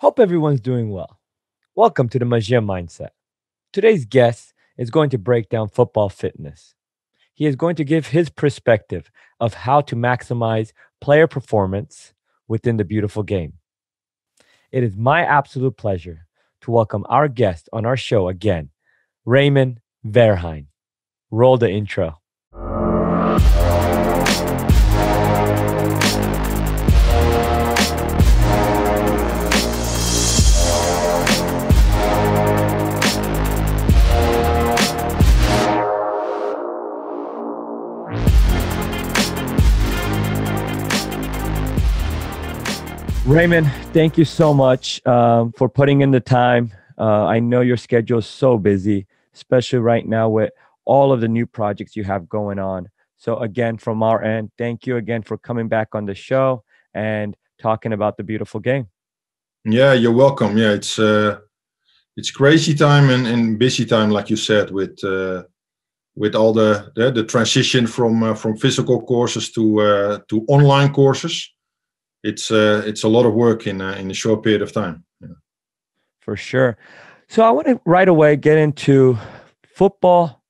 Hope everyone's doing well. Welcome to the Magia Mindset. Today's guest is going to break down football fitness. He is going to give his perspective of how to maximize player performance within the beautiful game. It is my absolute pleasure to welcome our guest on our show again, Raymond Verheijen. Roll the intro. Raymond, thank you so much um, for putting in the time. Uh, I know your schedule is so busy, especially right now with all of the new projects you have going on. So, again, from our end, thank you again for coming back on the show and talking about the beautiful game. Yeah, you're welcome. Yeah, it's uh, it's crazy time and, and busy time, like you said, with uh, with all the the, the transition from uh, from physical courses to uh, to online courses it's uh, it's a lot of work in uh, in a short period of time. Yeah. For sure. So I want to right away get into football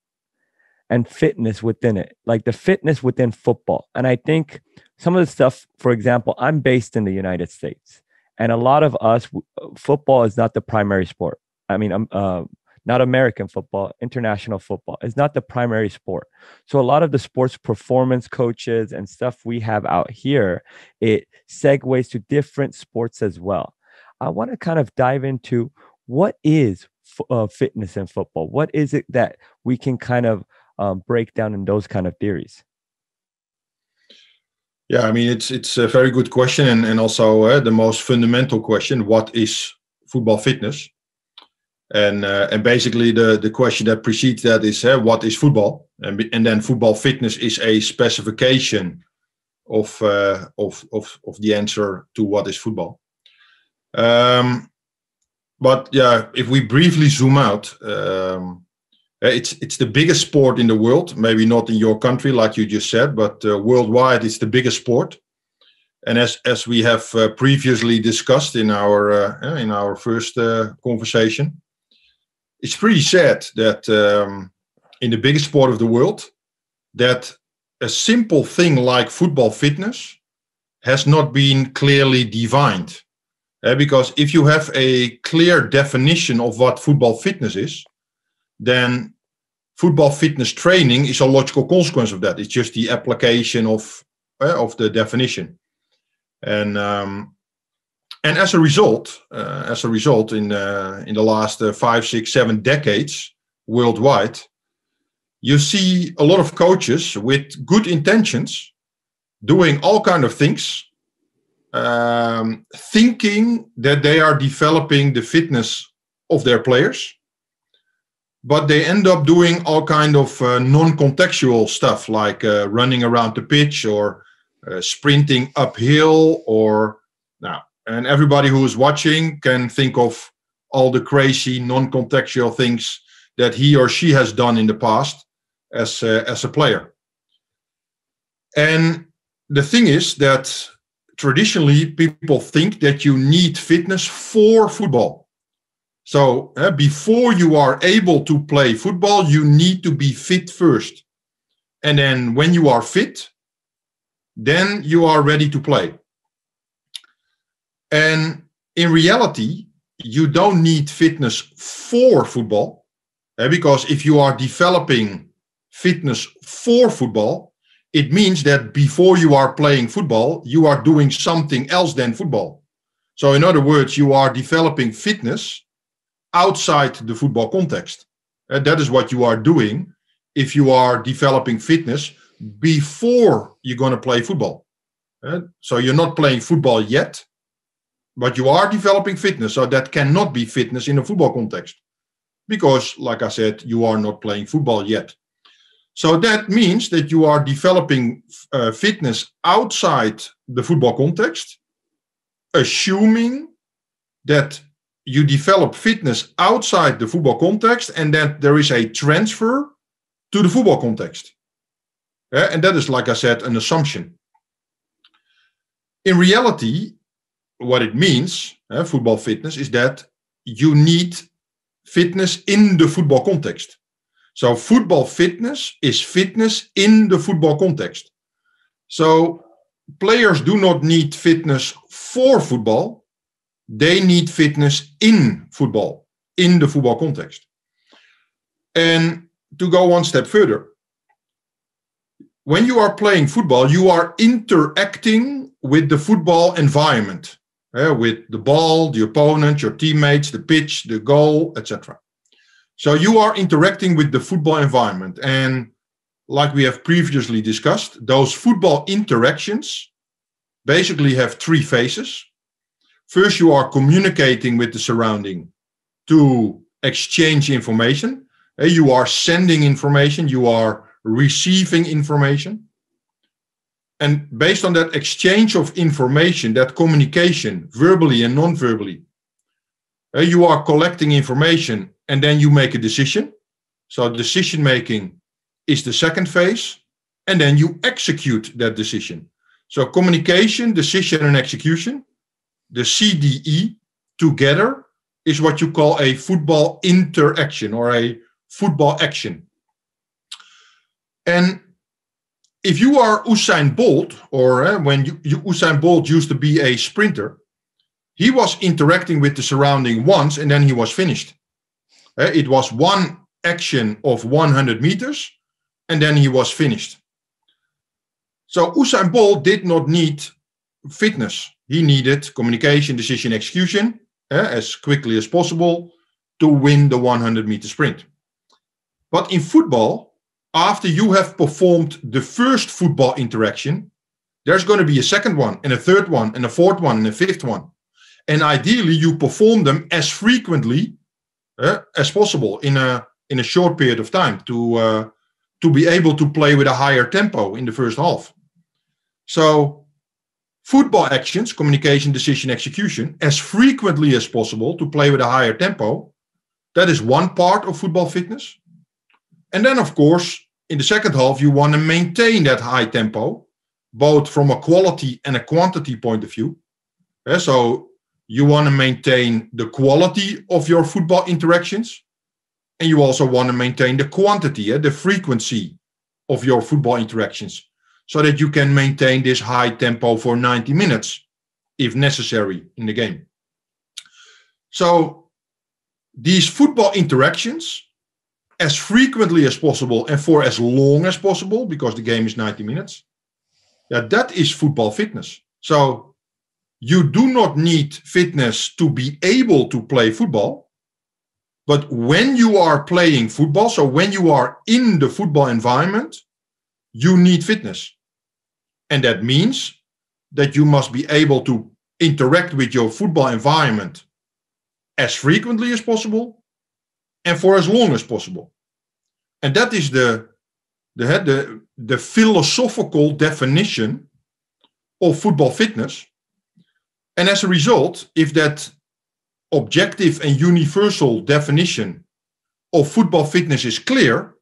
and fitness within it, like the fitness within football. And I think some of the stuff, for example, I'm based in the United States, and a lot of us, football is not the primary sport. I mean, um, uh, not American football, international football. It's not the primary sport. So a lot of the sports performance coaches and stuff we have out here, it segues to different sports as well. I want to kind of dive into what is uh, fitness in football. What is it that we can kind of um, break down in those kind of theories? Yeah, I mean it's it's a very good question and and also uh, the most fundamental question: What is football fitness? And uh, and basically the the question that precedes that is uh, what is football? And and then football fitness is a specification of uh, of of of the answer to what is football. Um, but yeah, if we briefly zoom out, um, it's it's the biggest sport in the world. Maybe not in your country, like you just said, but uh, worldwide, it's the biggest sport. And as as we have uh, previously discussed in our uh, in our first conversation, it's pretty sad that um, in the biggest sport of the world, that a simple thing like football fitness has not been clearly defined. Uh, because if you have a clear definition of what football fitness is, then football fitness training is a logical consequence of that. It's just the application of uh, of the definition, and um, and as a result, uh, as a result, in uh, in the last uh, five, six, seven decades worldwide, you see a lot of coaches with good intentions doing all kind of things, um, thinking that they are developing the fitness of their players, but they end up doing all kind of uh, non-contextual stuff like uh, running around the pitch or uh, sprinting uphill or now and everybody who is watching can think of all the crazy non-contextual things that he or she has done in the past as a, as a player. And the thing is that traditionally people think that you need fitness for football. So uh, before you are able to play football you need to be fit first. And then when you are fit then you are ready to play. And in reality, you don't need fitness for football. Eh, because if you are developing fitness for football, it means that before you are playing football, you are doing something else than football. So, in other words, you are developing fitness outside the football context. And that is what you are doing if you are developing fitness before you're going to play football. Uh, so, you're not playing football yet, but you are developing fitness, so that cannot be fitness in a football context. Because, like I said, you are not playing football yet. So that means that you are developing uh, fitness outside the football context, assuming that you develop fitness outside the football context and that there is a transfer to the football context. Yeah, and that is, like I said, an assumption. In reality, what it means, uh, football fitness, is that you need fitness in the football context. So football fitness is fitness in the football context. So players do not need fitness for football. They need fitness in football, in the football context. And to go one step further, when you are playing football, you are interacting with the football environment, uh, with the ball, the opponent, your teammates, the pitch, the goal, etc. So you are interacting with the football environment. And like we have previously discussed, those football interactions basically have three phases. First, you are communicating with the surrounding to exchange information. Eh, you are sending information, you are receiving information. And based on that exchange of information, that communication, verbally and non verbally, eh, you are collecting information and then you make a decision. So, decision making is the second phase. And then you execute that decision. So, communication, decision, and execution, the CDE together is what you call a football interaction or a football action. And if you are Usain Bolt, or uh, when you, you, Usain Bolt used to be a sprinter, he was interacting with the surrounding once and then he was finished. Uh, it was one action of 100 meters and then he was finished. So Usain Bolt did not need fitness. He needed communication, decision, execution uh, as quickly as possible to win the 100 meter sprint. But in football, after you have performed the first football interaction, there's going to be a second one, and a third one, and a fourth one, and a fifth one. And ideally, you perform them as frequently as possible in a in a short period of time to uh, to be able to play with a higher tempo in the first half. So football actions, communication, decision, execution, as frequently as possible to play with a higher tempo. That is one part of football fitness. And then, of course, in the second half, you want to maintain that high tempo, both from a quality and a quantity point of view. Yeah, so you want to maintain the quality of your football interactions, and you also want to maintain the quantity, yeah, the frequency of your football interactions so that you can maintain this high tempo for 90 minutes if necessary in the game. So these football interactions as frequently as possible and for as long as possible because the game is 90 minutes. Yeah, that is football fitness. So you do not need fitness to be able to play football. But when you are playing football, so when you are in the football environment, you need fitness. And that means that you must be able to interact with your football environment as frequently as possible and for as long as possible. And that is the, the, the, the philosophical definition of football fitness. And as a result, if that objective and universal definition of football fitness is clear,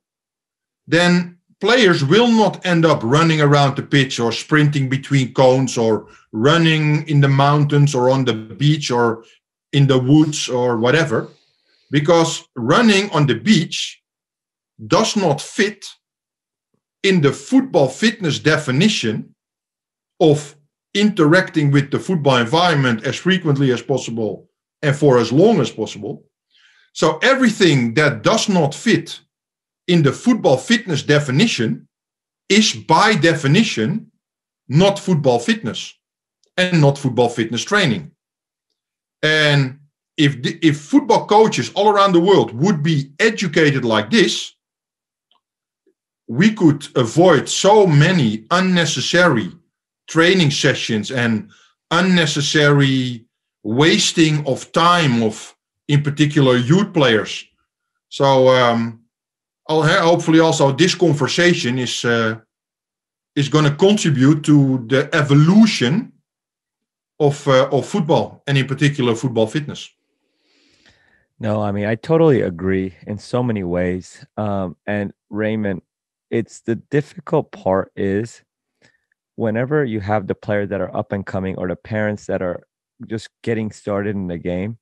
then players will not end up running around the pitch or sprinting between cones or running in the mountains or on the beach or in the woods or whatever, because running on the beach does not fit in the football fitness definition of interacting with the football environment as frequently as possible and for as long as possible. So everything that does not fit in the football fitness definition is by definition not football fitness and not football fitness training. And if the, if football coaches all around the world would be educated like this, we could avoid so many unnecessary training sessions and unnecessary wasting of time of in particular youth players. So um, hopefully also this conversation is uh, is going to contribute to the evolution of uh, of football and in particular football fitness. No, I mean I totally agree in so many ways. Um, and Raymond, it's the difficult part is whenever you have the players that are up and coming or the parents that are just getting started in the game,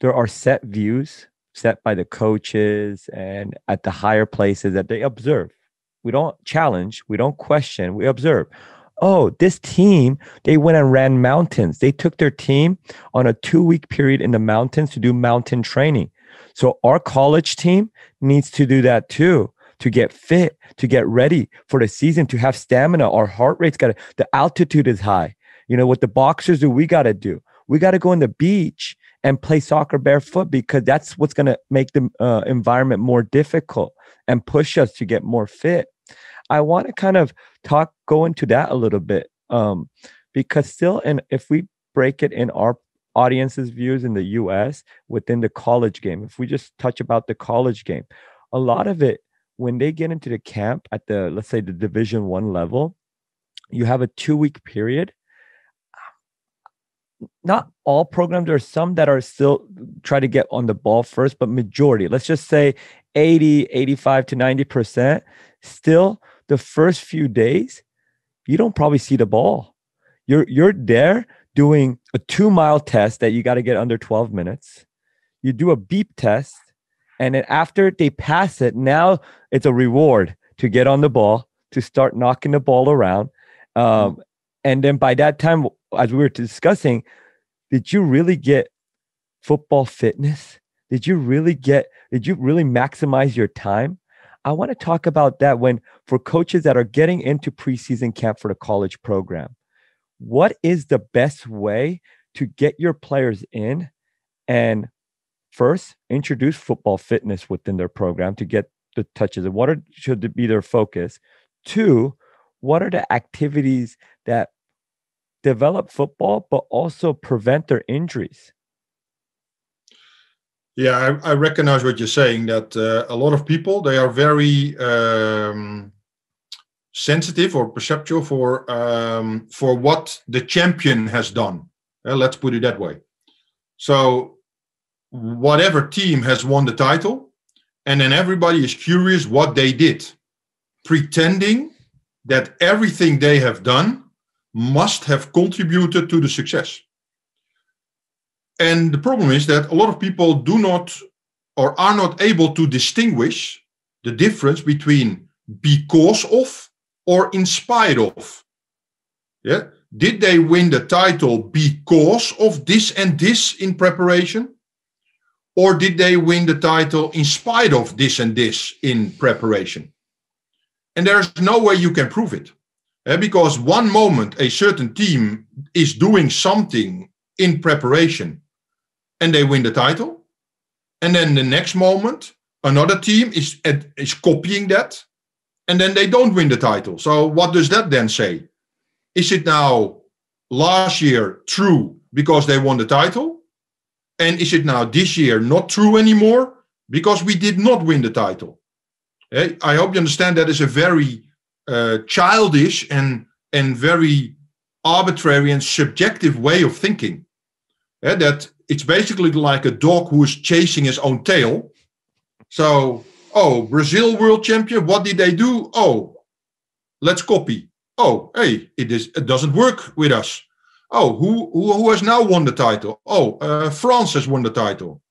there are set views set by the coaches and at the higher places that they observe. We don't challenge, we don't question, we observe. Oh, this team, they went and ran mountains. They took their team on a two week period in the mountains to do mountain training. So our college team needs to do that too to get fit, to get ready for the season, to have stamina. Our heart rate's got to, the altitude is high. You know, what the boxers do, we got to do. We got to go on the beach and play soccer barefoot because that's what's going to make the uh, environment more difficult and push us to get more fit. I want to kind of talk, go into that a little bit um, because still, and if we break it in our audience's views in the US within the college game, if we just touch about the college game, a lot of it when they get into the camp at the let's say the division one level you have a two week period. Not all programs there are some that are still try to get on the ball first but majority let's just say 80 85 to 90 percent still the first few days you don't probably see the ball. You're you're there doing a two mile test that you got to get under 12 minutes. You do a beep test and then after they pass it, now it's a reward to get on the ball, to start knocking the ball around. Um, and then by that time, as we were discussing, did you really get football fitness? Did you really get, did you really maximize your time? I want to talk about that when for coaches that are getting into preseason camp for the college program. What is the best way to get your players in and first introduce football fitness within their program to get the touches. And what are, should be their focus? Two what are the activities that develop football but also prevent their injuries? Yeah i, I recognize what you're saying that uh, a lot of people they are very um, sensitive or perceptual for um, for what the champion has done. Uh, let's put it that way. So whatever team has won the title, and then everybody is curious what they did, pretending that everything they have done must have contributed to the success. And the problem is that a lot of people do not or are not able to distinguish the difference between because of or in spite of. Yeah. Did they win the title because of this and this in preparation? Or did they win the title in spite of this and this in preparation? And there's no way you can prove it. Uh, because one moment a certain team is doing something in preparation and they win the title. And then the next moment, another team is, is copying that and then they don't win the title. So, what does that then say? Is it now last year true because they won the title? And is it now this year not true anymore? Because we did not win the title. Okay? I hope you understand that is a very uh, childish and, and very arbitrary and subjective way of thinking. Yeah, that it's basically like a dog who is chasing his own tail. So, oh, Brazil world champion, what did they do? Oh, let's copy. Oh, hey, it is it doesn't work with us. Oh, who, who, who has now won the title? Oh, uh, France has won the title.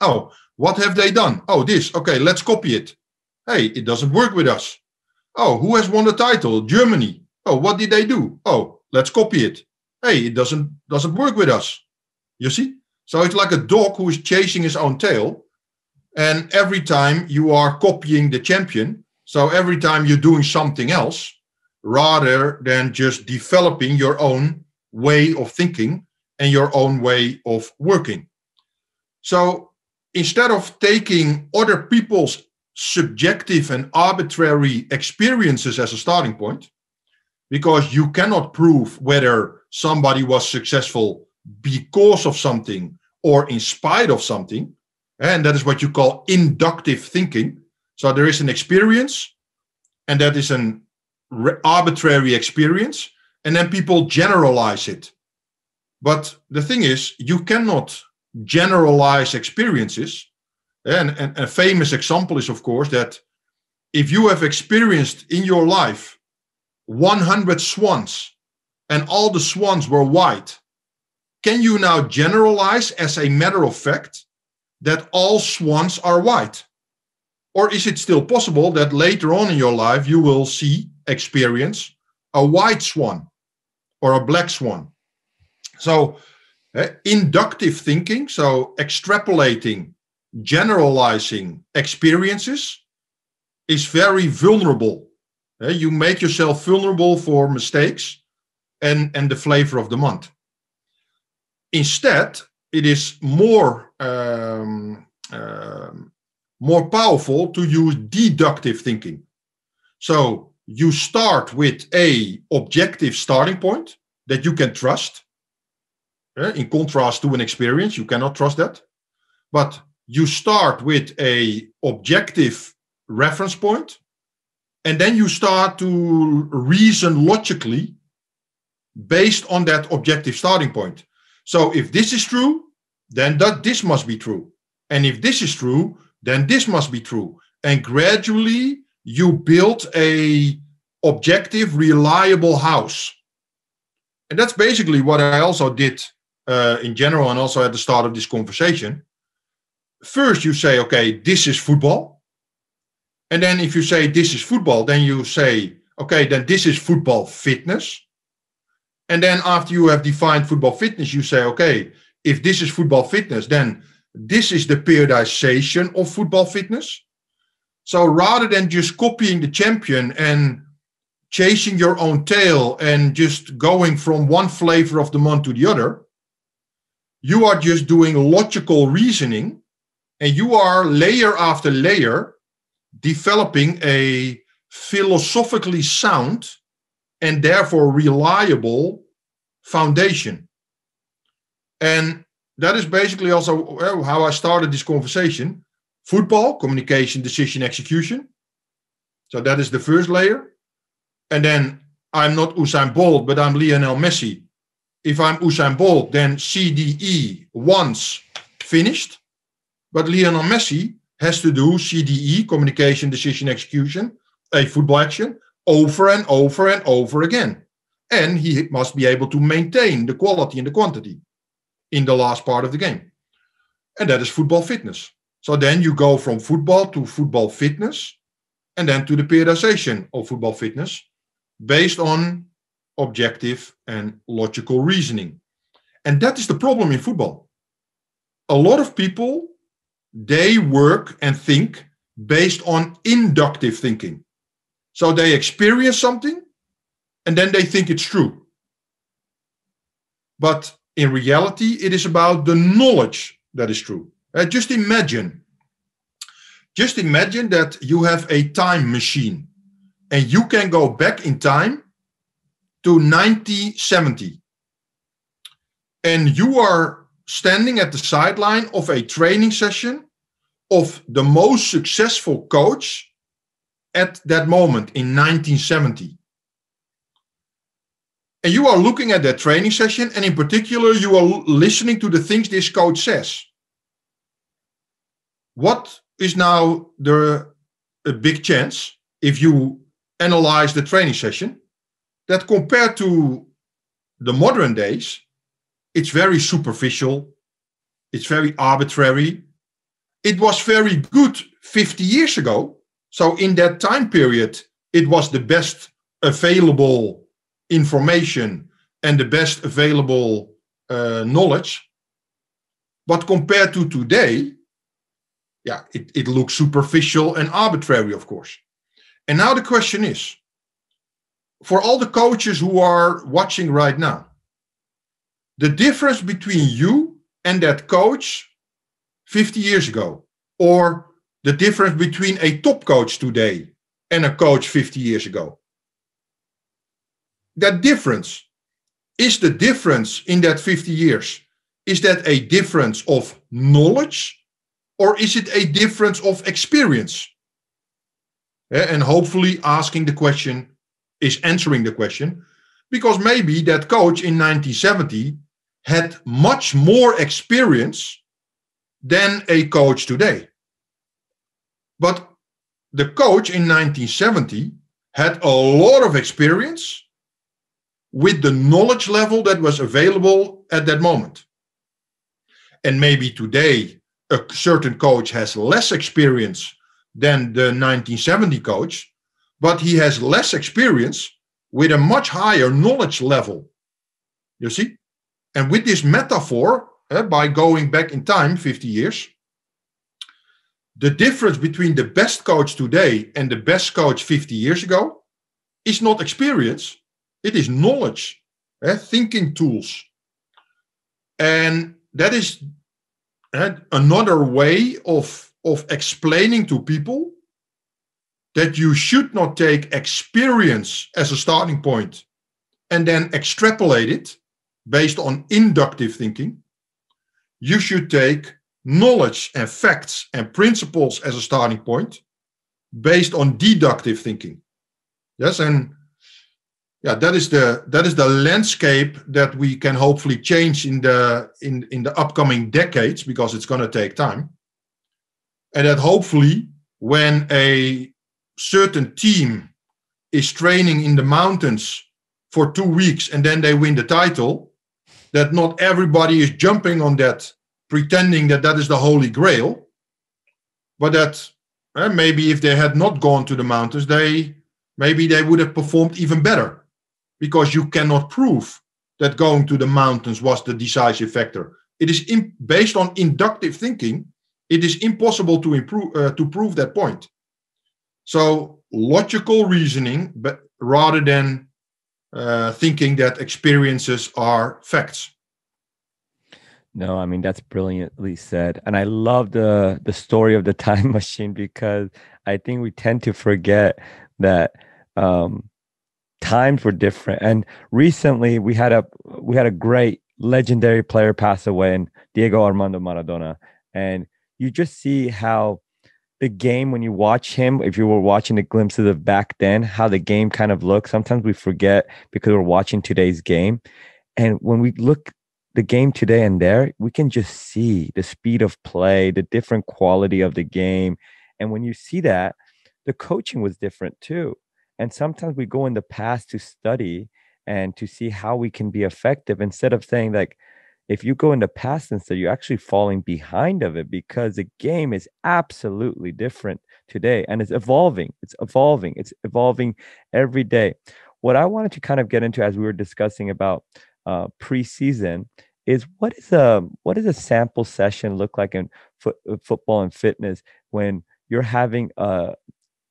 Oh, what have they done? Oh, this. Okay, let's copy it. Hey, it doesn't work with us. Oh, who has won the title? Germany. Oh, what did they do? Oh, let's copy it. Hey, it doesn't doesn't work with us. You see? So it's like a dog who is chasing his own tail. And every time you are copying the champion, so every time you're doing something else, rather than just developing your own way of thinking and your own way of working. So instead of taking other people's subjective and arbitrary experiences as a starting point, because you cannot prove whether somebody was successful because of something or in spite of something. And that is what you call inductive thinking. So there is an experience, and that is an arbitrary experience and then people generalize it. But the thing is, you cannot generalize experiences. And, and a famous example is, of course, that if you have experienced in your life 100 swans and all the swans were white, can you now generalize as a matter of fact that all swans are white? Or is it still possible that later on in your life you will see, experience a white swan or a black swan? So, uh, inductive thinking, so extrapolating, generalizing experiences, is very vulnerable. Uh, you make yourself vulnerable for mistakes and, and the flavor of the month. Instead, it is more um, um, more powerful to use deductive thinking. So you start with a objective starting point that you can trust. Uh, in contrast to an experience, you cannot trust that. But you start with a objective reference point, and then you start to reason logically based on that objective starting point. So if this is true, then that this must be true. And if this is true, then this must be true. And gradually you build a objective, reliable house. And that's basically what I also did uh, in general and also at the start of this conversation. First, you say, okay, this is football. And then if you say this is football, then you say, okay, then this is football fitness. And then after you have defined football fitness, you say, okay, if this is football fitness, then this is the periodization of football fitness. So rather than just copying the champion and chasing your own tail and just going from one flavor of the month to the other, you are just doing logical reasoning and you are layer after layer developing a philosophically sound and therefore reliable foundation. And that is basically also uh, how I started this conversation. Football, communication, decision, execution. So that is the first layer. And then I'm not Usain Bolt, but I'm Lionel Messi. If I'm Usain Bolt, then CDE once finished. But Lionel Messi has to do CDE, communication, decision, execution, a football action, over and over and over again. And he must be able to maintain the quality and the quantity in the last part of the game. And that is football fitness. So then you go from football to football fitness and then to the periodization of football fitness based on objective and logical reasoning. And that is the problem in football. A lot of people they work and think based on inductive thinking. So they experience something and then they think it's true. But in reality, it is about the knowledge that is true. Uh, just imagine, just imagine that you have a time machine and you can go back in time to 1970. And you are standing at the sideline of a training session of the most successful coach at that moment in 1970 and you are looking at that training session, and in particular, you are listening to the things this coach says. What is now the a big chance if you analyze the training session that compared to the modern days, it's very superficial, it's very arbitrary. It was very good 50 years ago. So, in that time period, it was the best available information and the best available uh, knowledge. But compared to today, yeah, it, it looks superficial and arbitrary, of course. And now the question is for all the coaches who are watching right now, the difference between you and that coach 50 years ago, or the difference between a top coach today and a coach 50 years ago that difference is the difference in that 50 years is that a difference of knowledge or is it a difference of experience eh, and hopefully asking the question is answering the question because maybe that coach in 1970 had much more experience than a coach today but the coach in 1970 had a lot of experience with the knowledge level that was available at that moment. And maybe today, a certain coach has less experience than the 1970 coach, but he has less experience with a much higher knowledge level. You see? And with this metaphor, uh, by going back in time 50 years, the difference between the best coach today and the best coach 50 years ago is not experience, it is knowledge, uh, thinking tools. And that is uh, another way of, of explaining to people that you should not take experience as a starting point and then extrapolate it based on inductive thinking. You should take knowledge and facts and principles as a starting point based on deductive thinking. Yes, and yeah, that is the that is the landscape that we can hopefully change in the in in the upcoming decades because it's going to take time. And that hopefully when a certain team is training in the mountains for 2 weeks and then they win the title that not everybody is jumping on that pretending that that is the holy grail, but that uh, maybe if they had not gone to the mountains, they maybe they would have performed even better, because you cannot prove that going to the mountains was the decisive factor. It is in, based on inductive thinking. It is impossible to improve uh, to prove that point. So logical reasoning, but rather than uh, thinking that experiences are facts. No, I mean that's brilliantly said, and I love the the story of the time machine because I think we tend to forget that um, times were different. And recently, we had a we had a great legendary player pass away, and Diego Armando Maradona. And you just see how the game when you watch him, if you were watching the glimpses of back then, how the game kind of looks. Sometimes we forget because we're watching today's game. And when we look the game today and there, we can just see the speed of play, the different quality of the game. And when you see that, the coaching was different too. And sometimes we go in the past to study and to see how we can be effective instead of saying, like, if you go in the past instead, you're actually falling behind of it because the game is absolutely different today and it's evolving. It's evolving. It's evolving every day. What I wanted to kind of get into as we were discussing about uh, preseason is what is a what does a sample session look like in fo- uh, football and fitness when you're having uh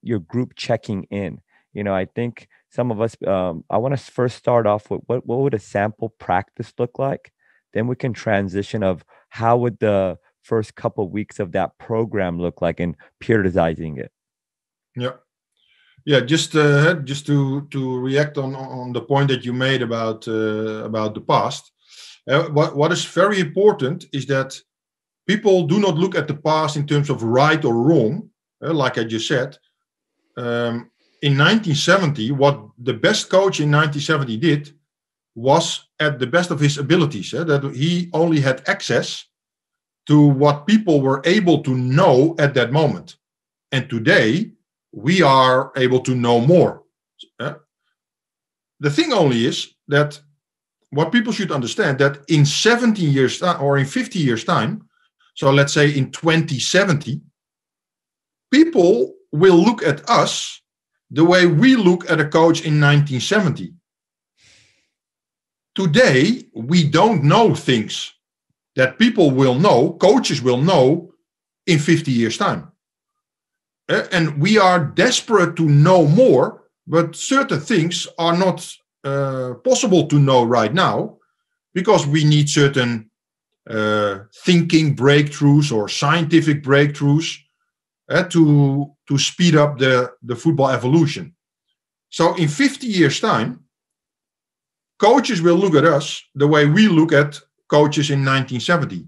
your group checking in you know i think some of us um, i want to first start off with what, what would a sample practice look like? Then we can transition of how would the first couple weeks of that program look like in periodizing it? Yeah. Yeah just uh, just to to react on on the point that you made about uh, about the past uh, what, what is very important is that people do not look at the past in terms of right or wrong, uh, like I just said. Um, in 1970, what the best coach in 1970 did was at the best of his abilities, uh, that he only had access to what people were able to know at that moment. And today, we are able to know more. Uh, the thing only is that what people should understand that in 17 years or in 50 years time so let's say in 2070 people will look at us the way we look at a coach in 1970 today we don't know things that people will know coaches will know in 50 years time. Uh, and we are desperate to know more but certain things are not uh, possible to know right now because we need certain uh, thinking breakthroughs or scientific breakthroughs uh, to, to speed up the, the football evolution. So in 50 years' time, coaches will look at us the way we look at coaches in 1970.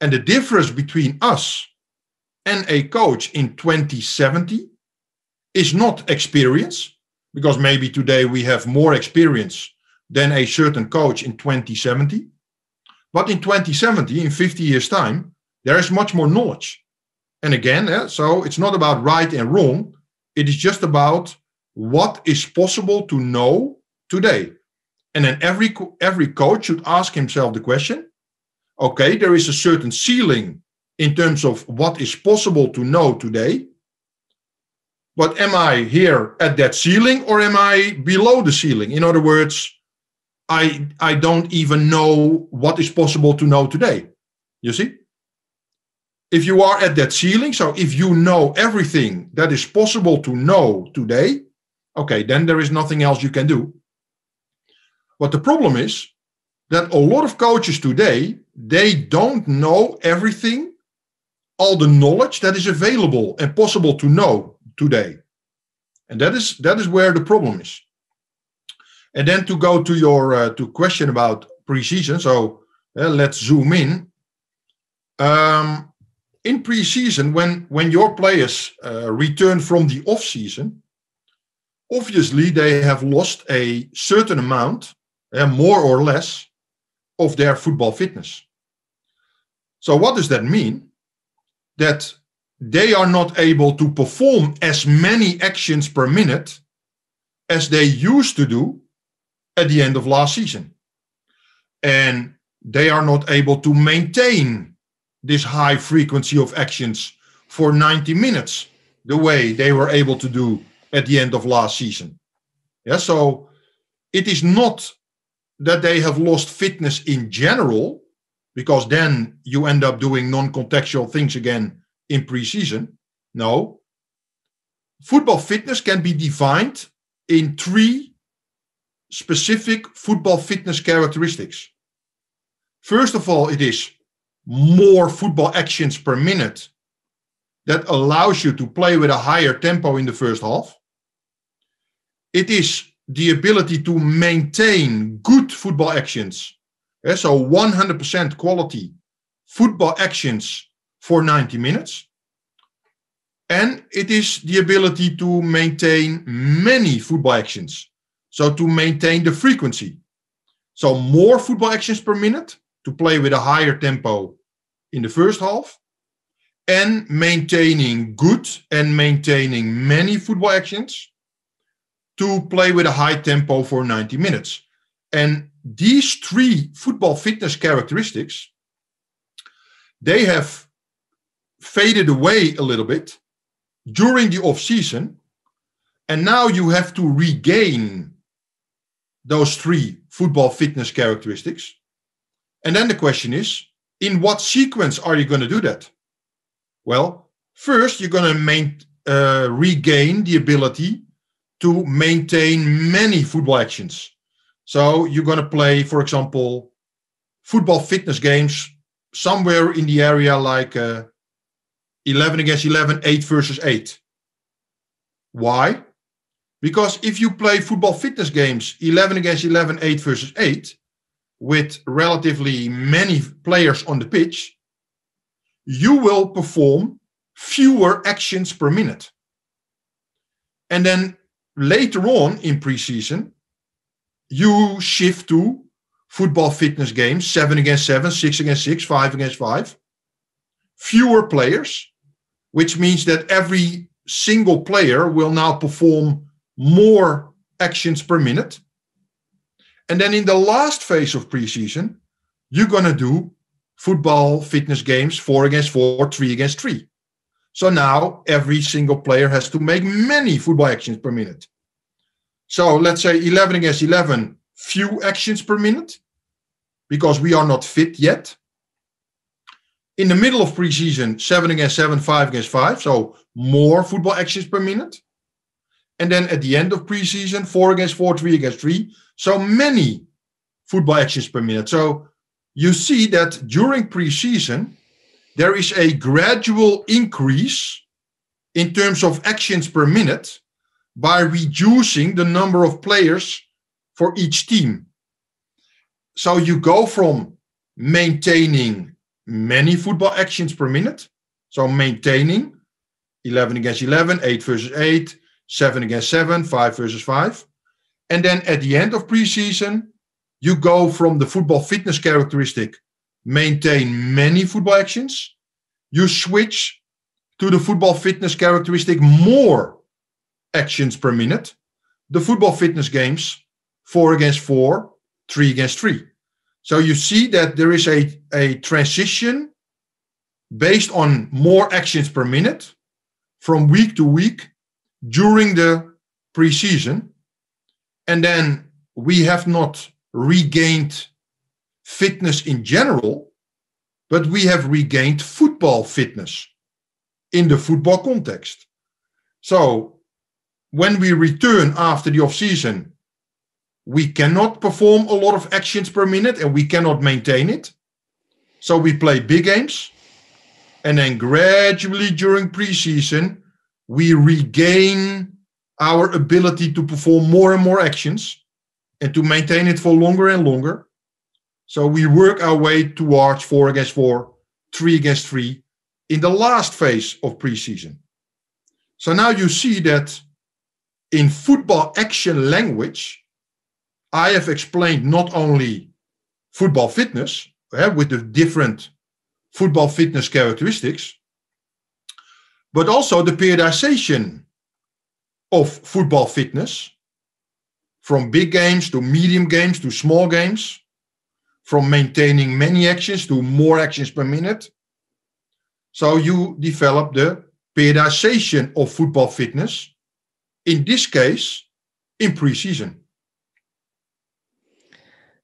And the difference between us and a coach in 2070 is not experience, because maybe today we have more experience than a certain coach in 2070. But in 2070, in 50 years' time, there is much more knowledge. And again, eh, so it's not about right and wrong. It is just about what is possible to know today. And then every every coach should ask himself the question, okay, there is a certain ceiling in terms of what is possible to know today. But am I here at that ceiling or am I below the ceiling? In other words, I I don't even know what is possible to know today. You see? If you are at that ceiling, so if you know everything that is possible to know today, okay, then there is nothing else you can do. But the problem is that a lot of coaches today, they don't know everything, all the knowledge that is available and possible to know today. And that is that is where the problem is. And then to go to your uh, to question about preseason, so uh, let's zoom in. Um, in preseason, when when your players uh, return from the off season, obviously they have lost a certain amount, uh, more or less, of their football fitness. So what does that mean? That they are not able to perform as many actions per minute as they used to do at the end of last season. And they are not able to maintain this high frequency of actions for 90 minutes the way they were able to do at the end of last season. Yeah, so it is not that they have lost fitness in general, because then you end up doing non contextual things again in preseason. No. Football fitness can be defined in three specific football fitness characteristics. First of all, it is more football actions per minute that allows you to play with a higher tempo in the first half. It is the ability to maintain good football actions. Yeah, so 100% quality football actions for 90 minutes. And it is the ability to maintain many football actions. So to maintain the frequency. So more football actions per minute to play with a higher tempo in the first half and maintaining good and maintaining many football actions to play with a high tempo for 90 minutes. And these three football fitness characteristics, they have faded away a little bit during the off season. And now you have to regain those three football fitness characteristics. And then the question is in what sequence are you going to do that? Well, first, you're going to main, uh, regain the ability to maintain many football actions. So you're going to play, for example, football fitness games somewhere in the area like uh, 11 against 11, 8 versus 8. Why? Because if you play football fitness games 11 against 11, 8 versus 8, with relatively many players on the pitch, you will perform fewer actions per minute. And then later on in preseason, you shift to football fitness games, seven against seven, six against six, five against five. Fewer players, which means that every single player will now perform more actions per minute. And then in the last phase of preseason, you're going to do football fitness games four against four, three against three. So now every single player has to make many football actions per minute. So let's say 11 against 11, few actions per minute because we are not fit yet. In the middle of preseason, seven against seven, five against five, so more football actions per minute. And then at the end of preseason, four against four, three against three, so many football actions per minute. So you see that during preseason, there is a gradual increase in terms of actions per minute by reducing the number of players for each team. So you go from maintaining many football actions per minute, so maintaining 11 against 11, 8 versus 8, 7 against 7, 5 versus 5, and then at the end of preseason, you go from the football fitness characteristic, maintain many football actions. You switch to the football fitness characteristic, more actions per minute. The football fitness games, four against four, three against three. So you see that there is a, a transition based on more actions per minute from week to week during the preseason. And then we have not regained fitness in general, but we have regained football fitness in the football context. So when we return after the off season, we cannot perform a lot of actions per minute and we cannot maintain it. So we play big games. And then gradually during preseason, we regain our ability to perform more and more actions and to maintain it for longer and longer. So we work our way towards four against four, three against three in the last phase of preseason. So now you see that in football action language, I have explained not only football fitness uh, with the different football fitness characteristics, but also the periodization of football fitness from big games to medium games to small games, from maintaining many actions to more actions per minute. So you develop the periodization of football fitness, in this case, in preseason.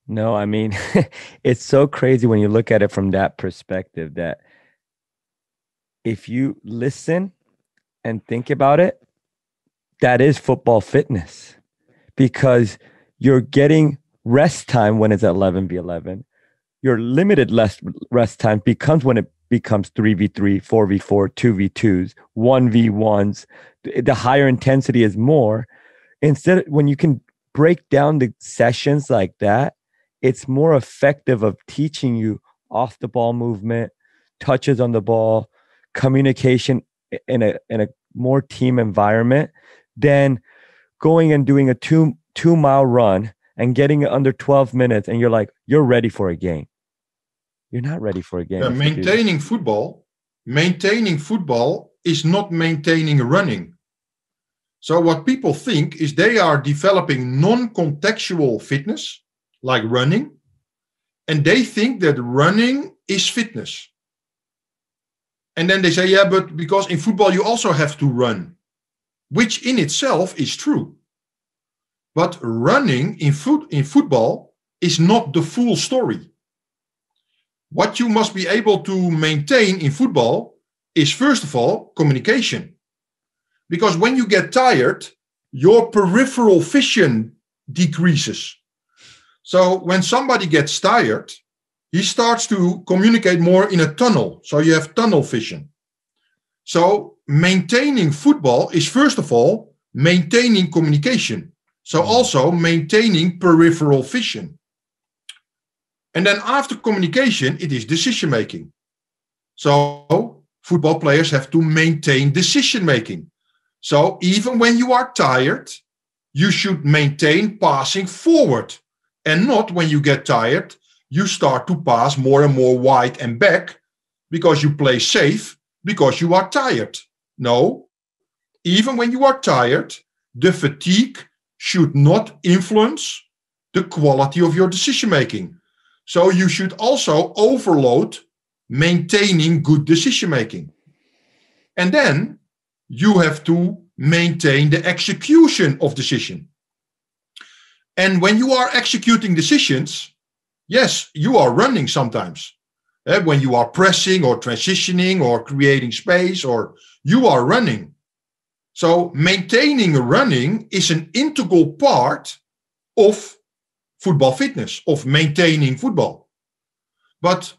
No, I mean, it's so crazy when you look at it from that perspective that if you listen and think about it, that is football fitness because you're getting rest time when it's 11 v 11. Your limited less rest time becomes when it becomes 3v3, 4v4, 2v2s, 1v1s. The higher intensity is more. Instead, when you can break down the sessions like that, it's more effective of teaching you off the ball movement, touches on the ball, communication in a in a more team environment than going and doing a two two mile run and getting it under 12 minutes and you're like you're ready for a game. You're not ready for a game yeah, maintaining football maintaining football is not maintaining running. So what people think is they are developing non-contextual fitness like running and they think that running is fitness. And then they say yeah but because in football you also have to run which in itself is true. But running in, foot, in football is not the full story. What you must be able to maintain in football is, first of all, communication. Because when you get tired, your peripheral vision decreases. So when somebody gets tired, he starts to communicate more in a tunnel. So you have tunnel vision. So maintaining football is first of all maintaining communication. So mm. also maintaining peripheral vision. And then after communication, it is decision making. So football players have to maintain decision making. So even when you are tired, you should maintain passing forward and not when you get tired, you start to pass more and more wide and back because you play safe because you are tired. No, even when you are tired, the fatigue should not influence the quality of your decision making. So you should also overload maintaining good decision making. And then you have to maintain the execution of decision. And when you are executing decisions, yes, you are running sometimes uh, when you are pressing or transitioning or creating space or you are running. So maintaining running is an integral part of football fitness, of maintaining football. But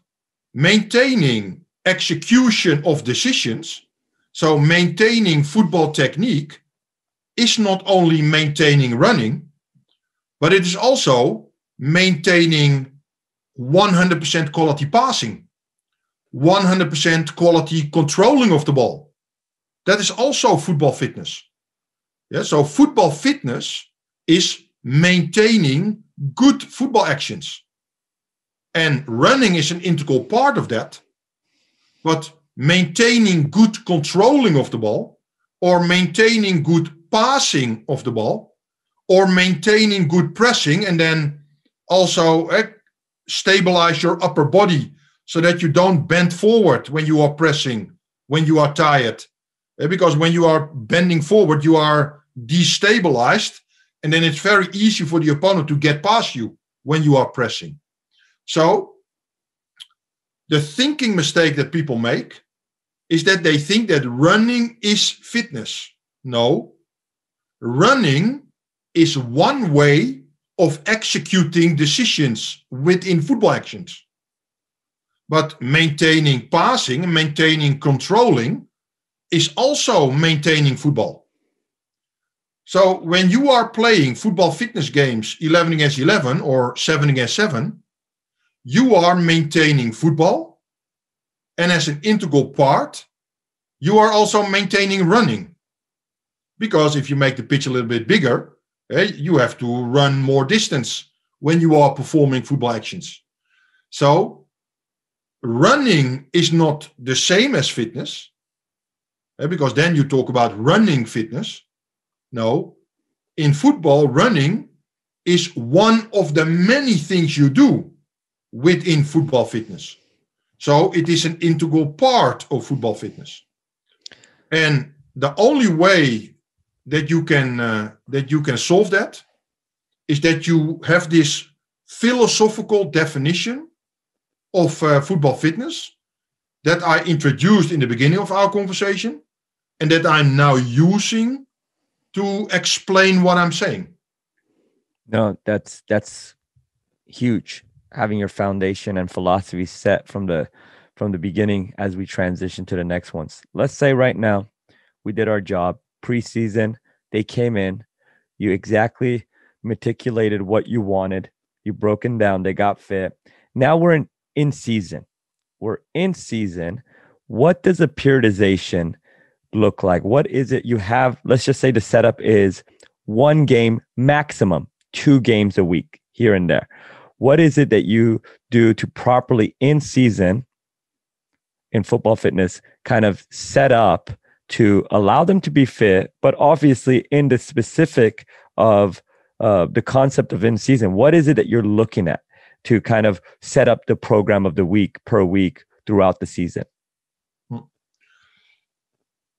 maintaining execution of decisions, so maintaining football technique, is not only maintaining running, but it is also maintaining 100% quality passing, 100% quality controlling of the ball. That is also football fitness. Yeah, so football fitness is maintaining good football actions. And running is an integral part of that. But maintaining good controlling of the ball, or maintaining good passing of the ball, or maintaining good pressing and then also uh, stabilize your upper body so that you don't bend forward when you are pressing, when you are tired. Uh, because when you are bending forward, you are destabilized, and then it's very easy for the opponent to get past you when you are pressing. So, the thinking mistake that people make is that they think that running is fitness. No, running is one way of executing decisions within football actions. But maintaining passing maintaining controlling is also maintaining football. So when you are playing football fitness games 11 against 11 or 7 against 7, you are maintaining football. And as an integral part, you are also maintaining running. Because if you make the pitch a little bit bigger, eh, you have to run more distance when you are performing football actions. So running is not the same as fitness, because then you talk about running fitness. No, in football, running is one of the many things you do within football fitness. So it is an integral part of football fitness. And the only way that you can uh, that you can solve that is that you have this philosophical definition of uh, football fitness that I introduced in the beginning of our conversation and that I'm now using to explain what I'm saying. No, that's that's huge. Having your foundation and philosophy set from the from the beginning as we transition to the next ones. Let's say right now we did our job preseason. They came in, you exactly meticulated what you wanted. You broken down, they got fit. Now we're in in season. We're in season. What does a periodization look like? What is it you have? Let's just say the setup is one game maximum, two games a week here and there. What is it that you do to properly in season in football fitness kind of set up to allow them to be fit, but obviously in the specific of uh, the concept of in season, what is it that you're looking at to kind of set up the program of the week per week throughout the season?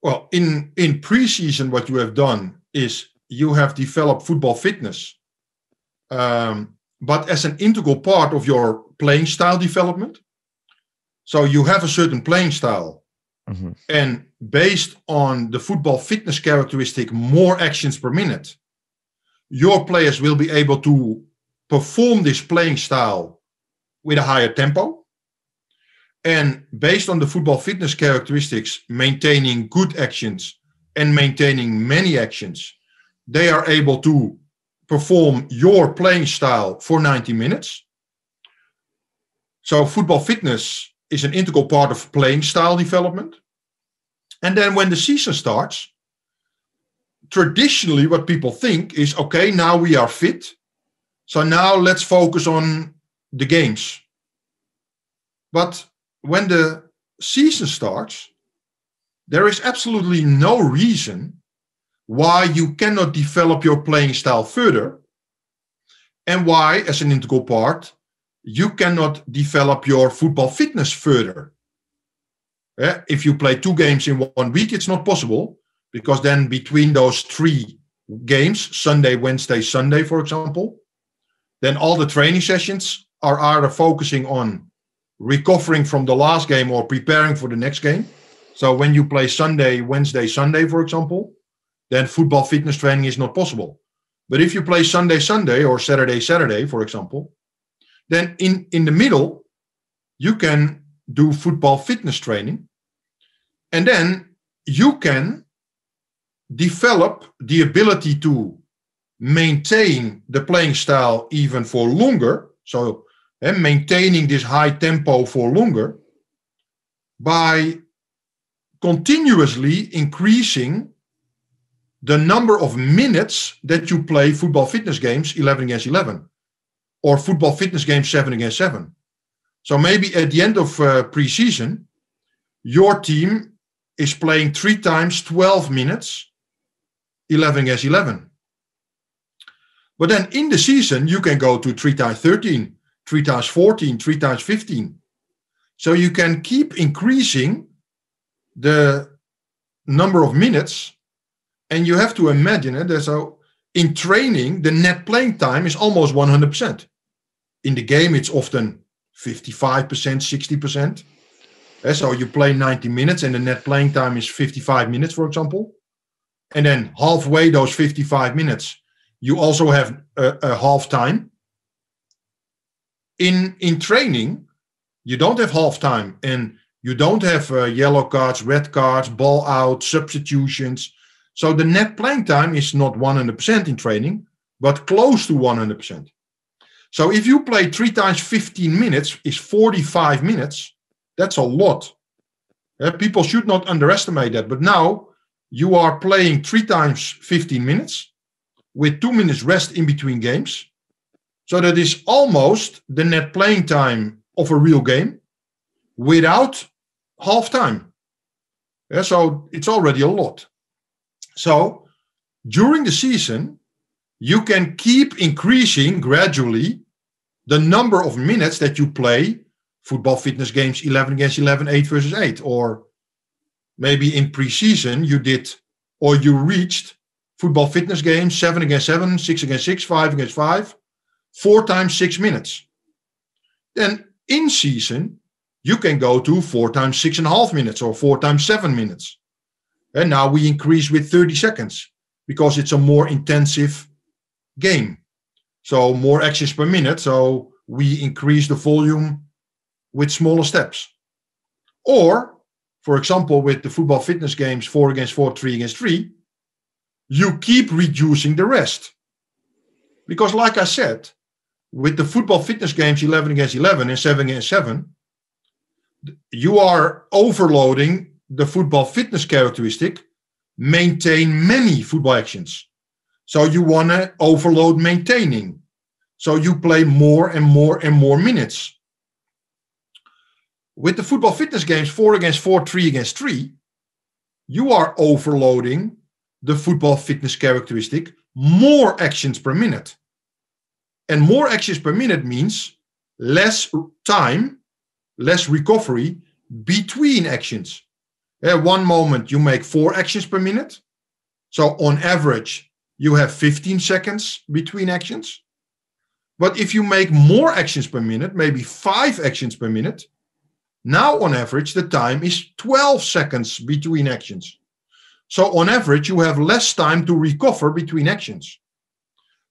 Well, in in preseason, what you have done is you have developed football fitness, um, but as an integral part of your playing style development. So you have a certain playing style Mm-hmm. And based on the football fitness characteristic, more actions per minute, your players will be able to perform this playing style with a higher tempo. And based on the football fitness characteristics, maintaining good actions and maintaining many actions, they are able to perform your playing style for 90 minutes. So, football fitness is an integral part of playing style development. And then when the season starts, traditionally what people think is okay, now we are fit. So now let's focus on the games. But when the season starts, there is absolutely no reason why you cannot develop your playing style further and why, as an integral part, you cannot develop your football fitness further. Uh, if you play two games in one week, it's not possible because then between those three games, Sunday, Wednesday, Sunday, for example, then all the training sessions are either focusing on recovering from the last game or preparing for the next game. So when you play Sunday, Wednesday, Sunday, for example, then football fitness training is not possible. But if you play Sunday, Sunday, or Saturday, Saturday, for example, then in, in the middle, you can do football fitness training and then you can develop the ability to maintain the playing style even for longer. So, and maintaining this high tempo for longer by continuously increasing the number of minutes that you play football fitness games 11 against 11 or football fitness games 7 against 7. So maybe at the end of uh, preseason, your team is playing three times 12 minutes, 11 against 11. But then in the season, you can go to three times 13, three times 14, three times 15. So you can keep increasing the number of minutes. And you have to imagine it. Eh, so in training, the net playing time is almost 100%. In the game, it's often 55%, 60%. Eh, so you play 90 minutes and the net playing time is 55 minutes, for example. And then halfway those 55 minutes, you also have a, a half time. In in training, you don't have half time and you don't have uh, yellow cards, red cards, ball out, substitutions. So the net playing time is not 100% in training, but close to 100%. So if you play three times 15 minutes, is 45 minutes. That's a lot. Uh, people should not underestimate that. But now you are playing three times 15 minutes with two minutes rest in between games. So that is almost the net playing time of a real game without half time. Yeah, so it's already a lot. So during the season, you can keep increasing gradually the number of minutes that you play football fitness games 11 against 11, 8 versus 8. Or maybe in preseason, you did or you reached football fitness games 7 against 7, 6 against 6, 5 against 5, four times six minutes. Then in season, you can go to four times six and a half minutes or four times seven minutes. And now we increase with 30 seconds because it's a more intensive game. So more actions per minute. So we increase the volume with smaller steps. Or, for example, with the football fitness games, four against four, three against three, you keep reducing the rest. Because, like I said, with the football fitness games 11 against 11 and 7 against 7, you are overloading the football fitness characteristic, maintain many football actions. So you want to overload maintaining. So you play more and more and more minutes. With the football fitness games, four against four, three against three, you are overloading the football fitness characteristic more actions per minute. And more actions per minute means less time, less recovery between actions. At one moment, you make four actions per minute. So on average, you have 15 seconds between actions. But if you make more actions per minute, maybe five actions per minute, now on average, the time is 12 seconds between actions. So on average, you have less time to recover between actions.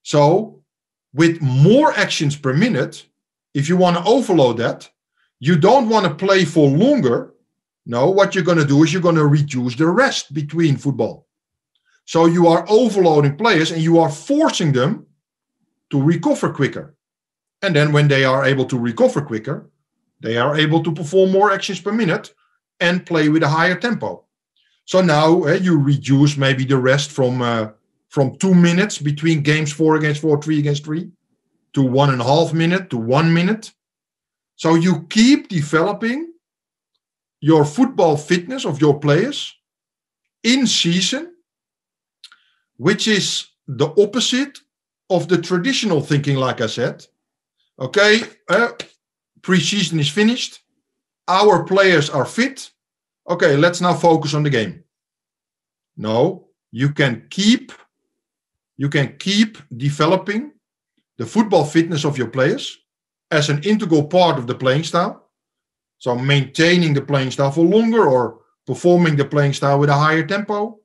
So with more actions per minute, if you want to overload that, you don't want to play for longer. No, what you're going to do is you're going to reduce the rest between football. So you are overloading players and you are forcing them to recover quicker. And then when they are able to recover quicker, they are able to perform more actions per minute and play with a higher tempo. So now uh, you reduce maybe the rest from uh, from two minutes between games four against four, three against three, to one and a half minute to one minute. So you keep developing your football fitness of your players in season, which is the opposite of the traditional thinking, like I said. Okay, uh, preseason is finished. Our players are fit. Okay, let's now focus on the game. No, you can keep you can keep developing the football fitness of your players as an integral part of the playing style. So maintaining the playing style for longer or performing the playing style with a higher tempo.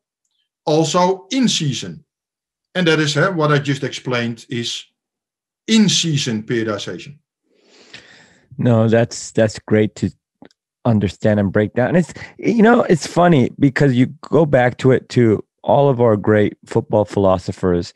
Also in season. And that is uh, what I just explained is in season periodization. No, that's that's great to understand and break down. And it's you know, it's funny because you go back to it to all of our great football philosophers,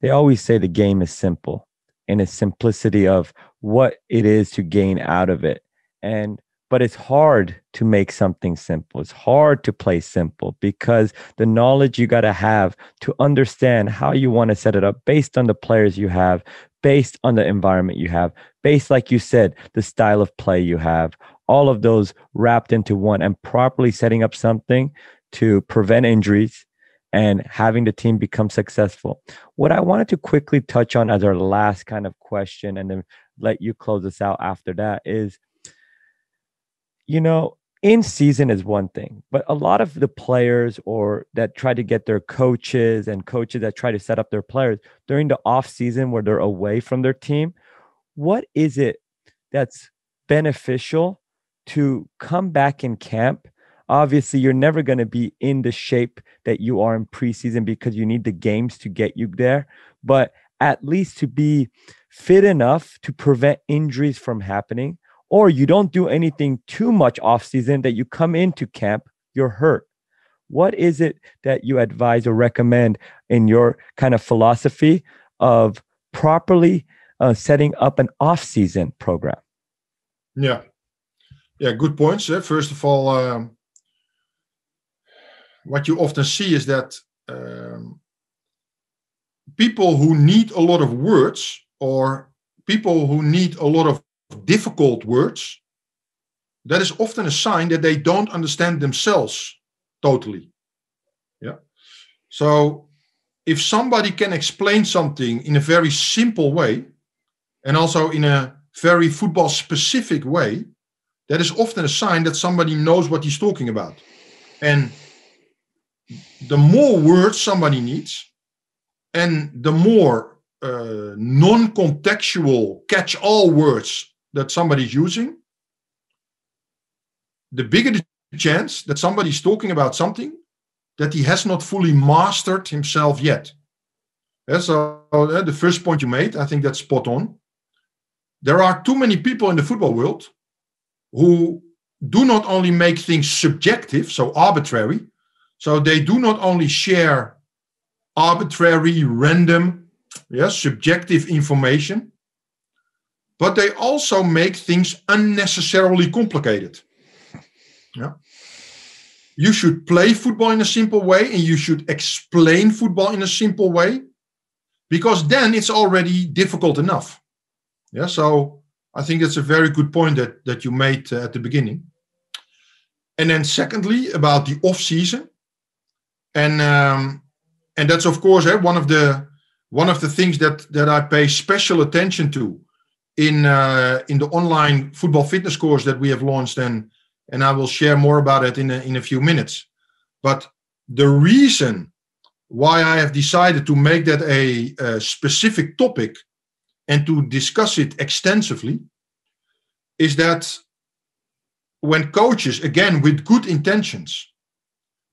they always say the game is simple in its simplicity of what it is to gain out of it. And but it's hard to make something simple. It's hard to play simple because the knowledge you got to have to understand how you want to set it up based on the players you have, based on the environment you have, based, like you said, the style of play you have, all of those wrapped into one and properly setting up something to prevent injuries, and having the team become successful. What I wanted to quickly touch on as our last kind of question and then let you close us out after that is you know, in season is one thing, but a lot of the players or that try to get their coaches and coaches that try to set up their players during the off season where they're away from their team, what is it that's beneficial to come back in camp? Obviously, you're never going to be in the shape that you are in preseason because you need the games to get you there, but at least to be fit enough to prevent injuries from happening or you don't do anything too much off season that you come into camp you're hurt. What is it that you advise or recommend in your kind of philosophy of properly uh, setting up an off season program? Yeah. Yeah good points eh? first of all um, what you often see is that um, people who need a lot of words or people who need a lot of difficult words, that is often a sign that they don't understand themselves totally. Yeah. So if somebody can explain something in a very simple way and also in a very football specific way, that is often a sign that somebody knows what he's talking about. And the more words somebody needs, and the more uh, non contextual catch all words that somebody's using, the bigger the chance that somebody's talking about something that he has not fully mastered himself yet. Yeah, so uh, the first point you made, I think that's spot on. There are too many people in the football world who do not only make things subjective, so arbitrary, so they do not only share arbitrary, random, yes, subjective information, but they also make things unnecessarily complicated. Yeah. You should play football in a simple way and you should explain football in a simple way because then it's already difficult enough. Yeah, so I think that's a very good point that, that you made uh, at the beginning. And then secondly, about the off season. And um, and that's of course uh, one of the one of the things that that I pay special attention to in uh, in the online football fitness course that we have launched and and I will share more about it in a, in a few minutes. But the reason why I have decided to make that a, a specific topic and to discuss it extensively is that when coaches, again with good intentions,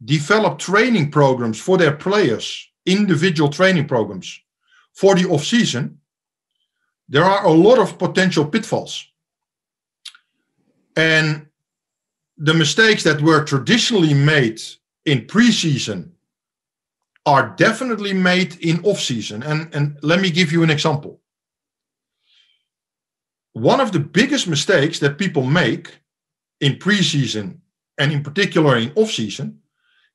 develop training programs for their players, individual training programs for the off season, there are a lot of potential pitfalls. And the mistakes that were traditionally made in preseason are definitely made in off-season. And, and let me give you an example. One of the biggest mistakes that people make in preseason and in particular in off-season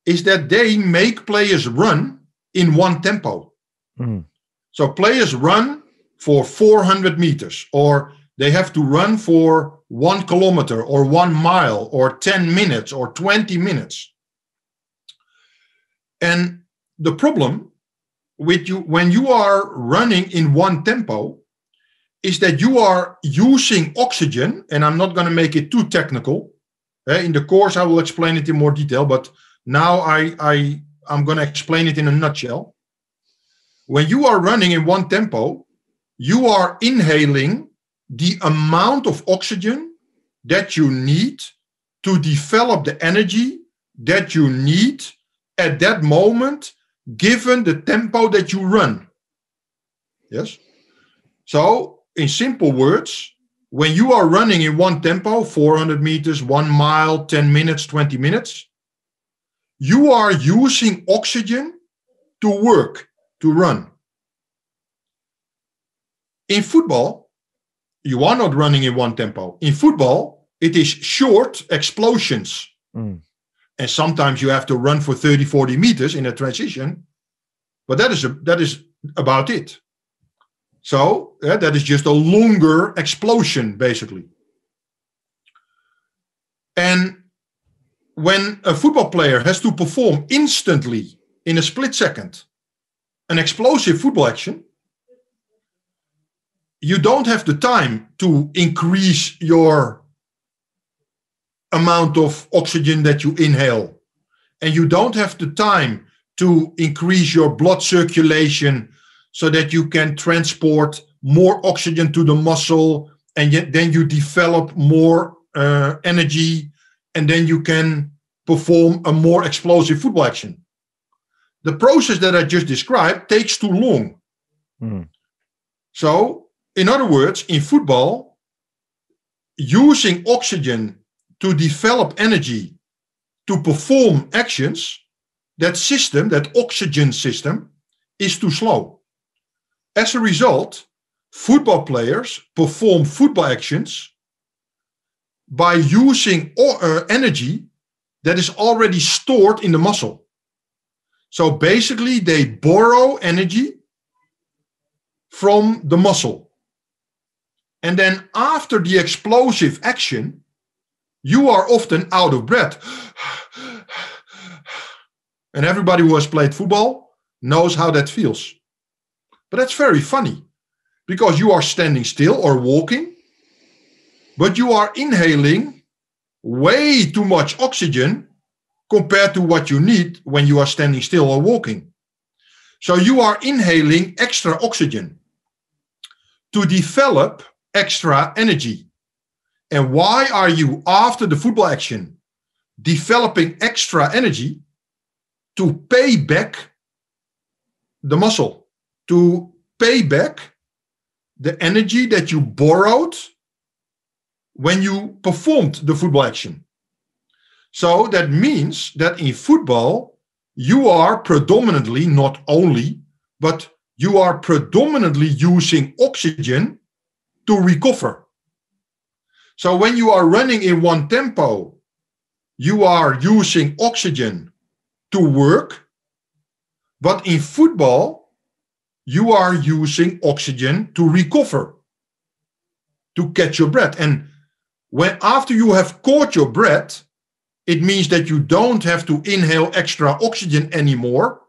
is that they make players run in one tempo. Mm. So players run for 400 meters, or they have to run for one kilometer, or one mile, or 10 minutes, or 20 minutes. And the problem with you when you are running in one tempo is that you are using oxygen, and I'm not going to make it too technical. Eh, in the course, I will explain it in more detail, but now I, I I'm going to explain it in a nutshell. When you are running in one tempo, you are inhaling the amount of oxygen that you need to develop the energy that you need at that moment, given the tempo that you run. Yes? So, in simple words, when you are running in one tempo, 400 meters, one mile, 10 minutes, 20 minutes, you are using oxygen to work, to run. In football, you are not running in one tempo. In football, it is short explosions. Mm. And sometimes you have to run for 30, 40 meters in a transition. But that is, a, that is about it. So yeah, that is just a longer explosion, basically. And when a football player has to perform instantly in a split second an explosive football action, you don't have the time to increase your amount of oxygen that you inhale. And you don't have the time to increase your blood circulation so that you can transport more oxygen to the muscle and yet then you develop more uh, energy and then you can perform a more explosive football action. The process that I just described takes too long. Mm. So, in other words, in football, using oxygen to develop energy to perform actions, that system, that oxygen system, is too slow. As a result, football players perform football actions by using uh, energy that is already stored in the muscle. So basically, they borrow energy from the muscle. And then after the explosive action, you are often out of breath. And everybody who has played football knows how that feels. But that's very funny because you are standing still or walking, but you are inhaling way too much oxygen compared to what you need when you are standing still or walking. So you are inhaling extra oxygen to develop extra energy. And why are you, after the football action, developing extra energy? To pay back the muscle, to pay back the energy that you borrowed when you performed the football action. So that means that in football, you are predominantly, not only, but you are predominantly using oxygen to recover. So when you are running in one tempo, you are using oxygen to work. But in football, you are using oxygen to recover, to catch your breath. And when after you have caught your breath, it means that you don't have to inhale extra oxygen anymore.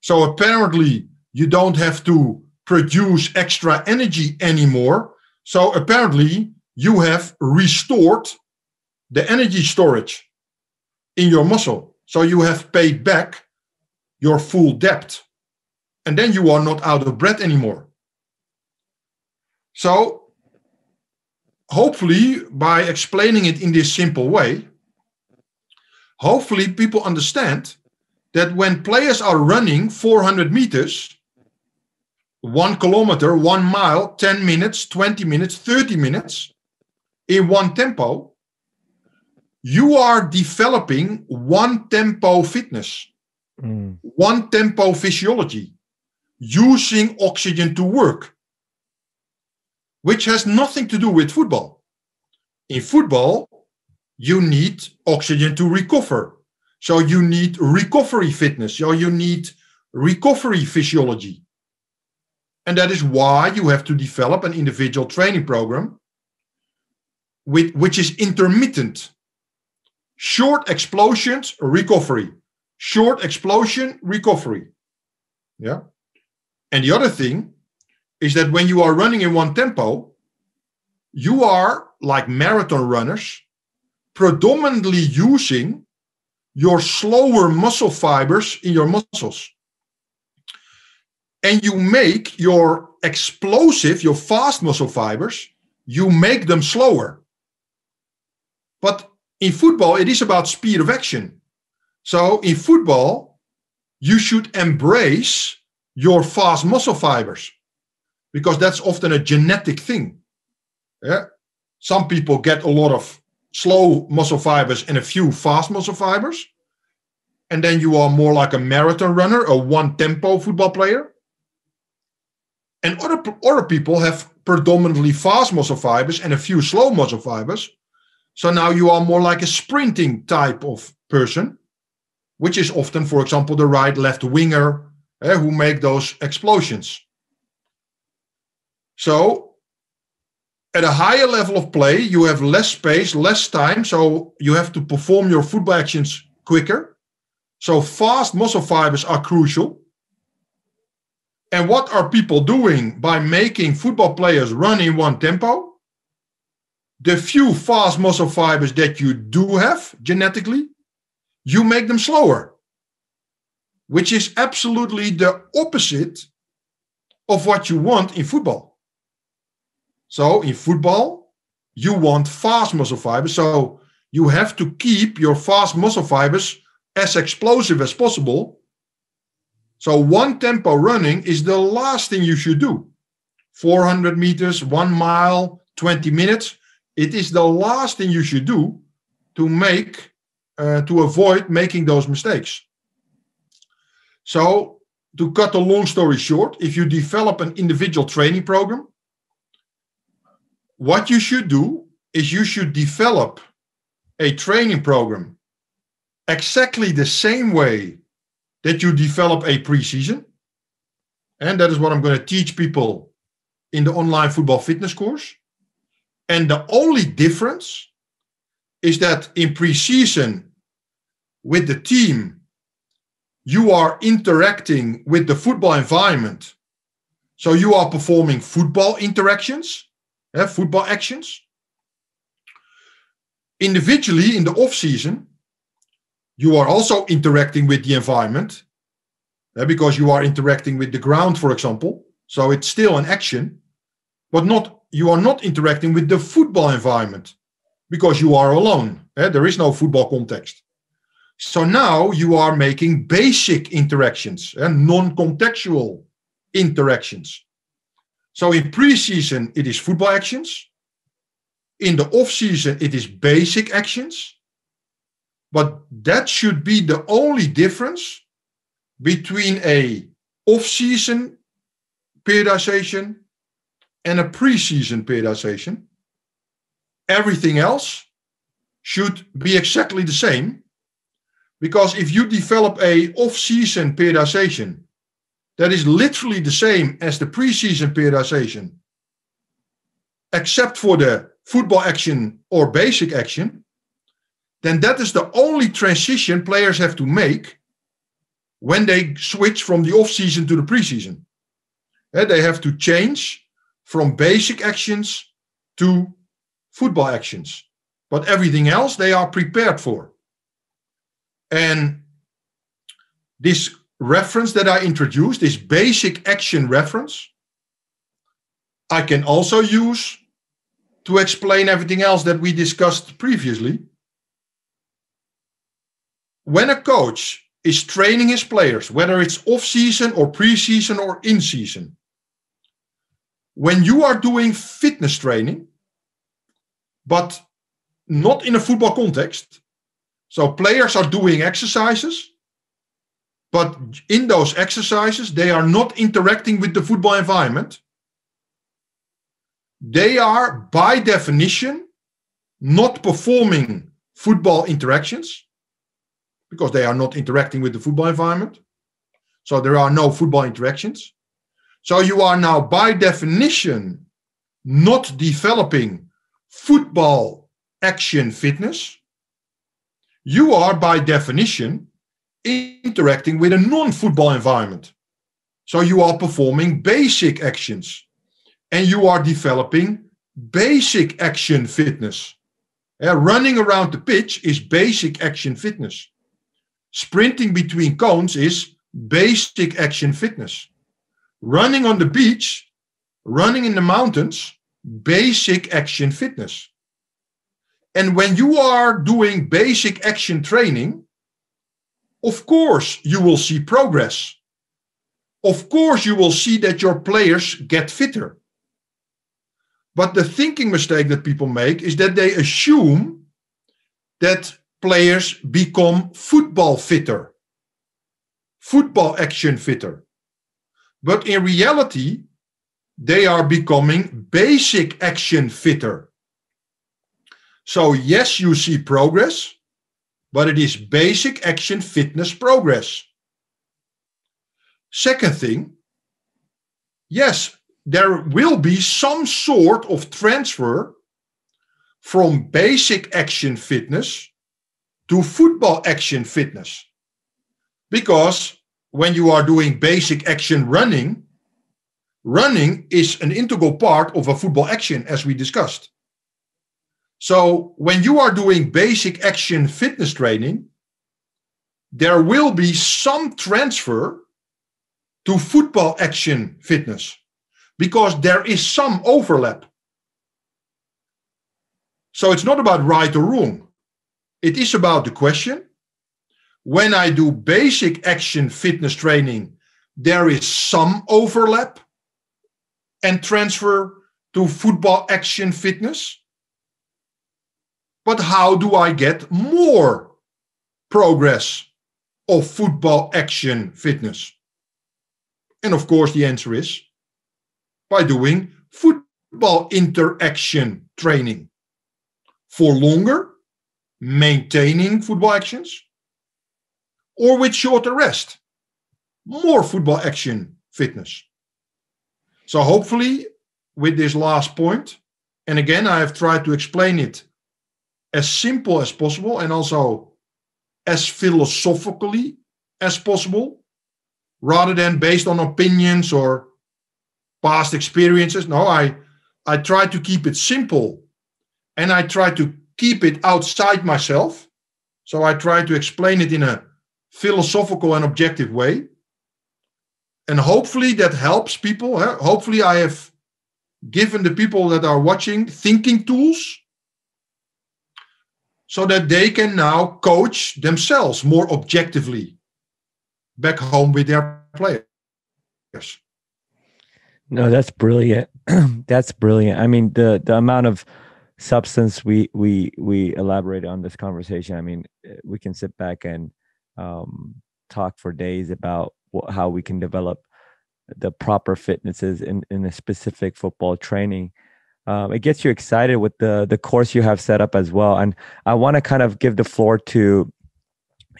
So apparently, you don't have to produce extra energy anymore. So apparently, you have restored the energy storage in your muscle. So you have paid back your full debt. And then you are not out of breath anymore. So, hopefully, by explaining it in this simple way, hopefully people understand that when players are running 400 meters, one kilometer, one mile, 10 minutes, 20 minutes, 30 minutes in one tempo, you are developing one tempo fitness, mm. one tempo physiology, using oxygen to work, which has nothing to do with football. In football, you need oxygen to recover. So you need recovery fitness. So you need recovery physiology. And that is why you have to develop an individual training program with, which is intermittent. Short explosions, recovery. Short explosion, recovery. Yeah. And the other thing is that when you are running in one tempo, you are like marathon runners predominantly using your slower muscle fibers in your muscles. And you make your explosive, your fast muscle fibers, you make them slower. But in football, it is about speed of action. So in football, you should embrace your fast muscle fibers because that's often a genetic thing. Yeah. Some people get a lot of slow muscle fibers and a few fast muscle fibers. And then you are more like a marathon runner, a one tempo football player. And other, other people have predominantly fast muscle fibers and a few slow muscle fibers. So now you are more like a sprinting type of person, which is often, for example, the right left winger eh, who make those explosions. So at a higher level of play, you have less space, less time, so you have to perform your football actions quicker. So fast muscle fibers are crucial. And what are people doing by making football players run in one tempo? The few fast muscle fibers that you do have genetically, you make them slower, which is absolutely the opposite of what you want in football. So, in football, you want fast muscle fibers. So, you have to keep your fast muscle fibers as explosive as possible so one tempo running is the last thing you should do. 400 meters, one mile, 20 minutes. It is the last thing you should do to make, uh, to avoid making those mistakes. So to cut a long story short, if you develop an individual training program, what you should do is you should develop a training program exactly the same way that you develop a preseason. And that is what I'm going to teach people in the online football fitness course. And the only difference is that in preseason with the team, you are interacting with the football environment. So you are performing football interactions, football actions. Individually in the off season, you are also interacting with the environment because you are interacting with the ground, for example. So it's still an action, but not you are not interacting with the football environment because you are alone. There is no football context. So now you are making basic interactions and uh, non-contextual interactions. So in preseason, it is football actions. In the off season, it is basic actions. But that should be the only difference between a off-season periodization and a pre-season periodization. Everything else should be exactly the same. Because if you develop a off-season periodization that is literally the same as the pre-season periodization, except for the football action or basic action, then that is the only transition players have to make when they switch from the off season to the preseason. They have to change from basic actions to football actions. But everything else they are prepared for. And this reference that I introduced, this basic action reference, I can also use to explain everything else that we discussed previously. When a coach is training his players, whether it's off season or pre season or in season, when you are doing fitness training, but not in a football context, so players are doing exercises, but in those exercises, they are not interacting with the football environment. They are, by definition, not performing football interactions because they are not interacting with the football environment. So there are no football interactions. So you are now, by definition, not developing football action fitness. You are, by definition, interacting with a non football environment. So you are performing basic actions and you are developing basic action fitness. Running around the pitch is basic action fitness. Sprinting between cones is basic action fitness. Running on the beach, running in the mountains, basic action fitness. And when you are doing basic action training, of course you will see progress. Of course you will see that your players get fitter. But the thinking mistake that people make is that they assume that players become football fitter, football action fitter. But in reality, they are becoming basic action fitter. So, yes, you see progress, but it is basic action fitness progress. Second thing, yes, there will be some sort of transfer from basic action fitness to football action fitness. Because when you are doing basic action running, running is an integral part of a football action, as we discussed. So when you are doing basic action fitness training, there will be some transfer to football action fitness because there is some overlap. So it's not about right or wrong. It is about the question. When I do basic action fitness training, there is some overlap and transfer to football action fitness. But how do I get more progress of football action fitness? And of course, the answer is by doing football interaction training for longer, maintaining football actions, or with shorter rest, more football action fitness. So, hopefully, with this last point, and again, I have tried to explain it as simple as possible and also as philosophically as possible rather than based on opinions or past experiences. No i i try to keep it simple and i try to keep it outside myself. So i try to explain it in a philosophical and objective way. And hopefully that helps people hopefully i have given the people that are watching thinking tools so that they can now coach themselves more objectively back home with their players. Yes. No, that's brilliant. that's brilliant. I mean, the the amount of substance we we we elaborate on this conversation. I mean, we can sit back and um, talk for days about what, how we can develop the proper fitnesses in in a specific football training um, it gets you excited with the the course you have set up as well. And I want to kind of give the floor to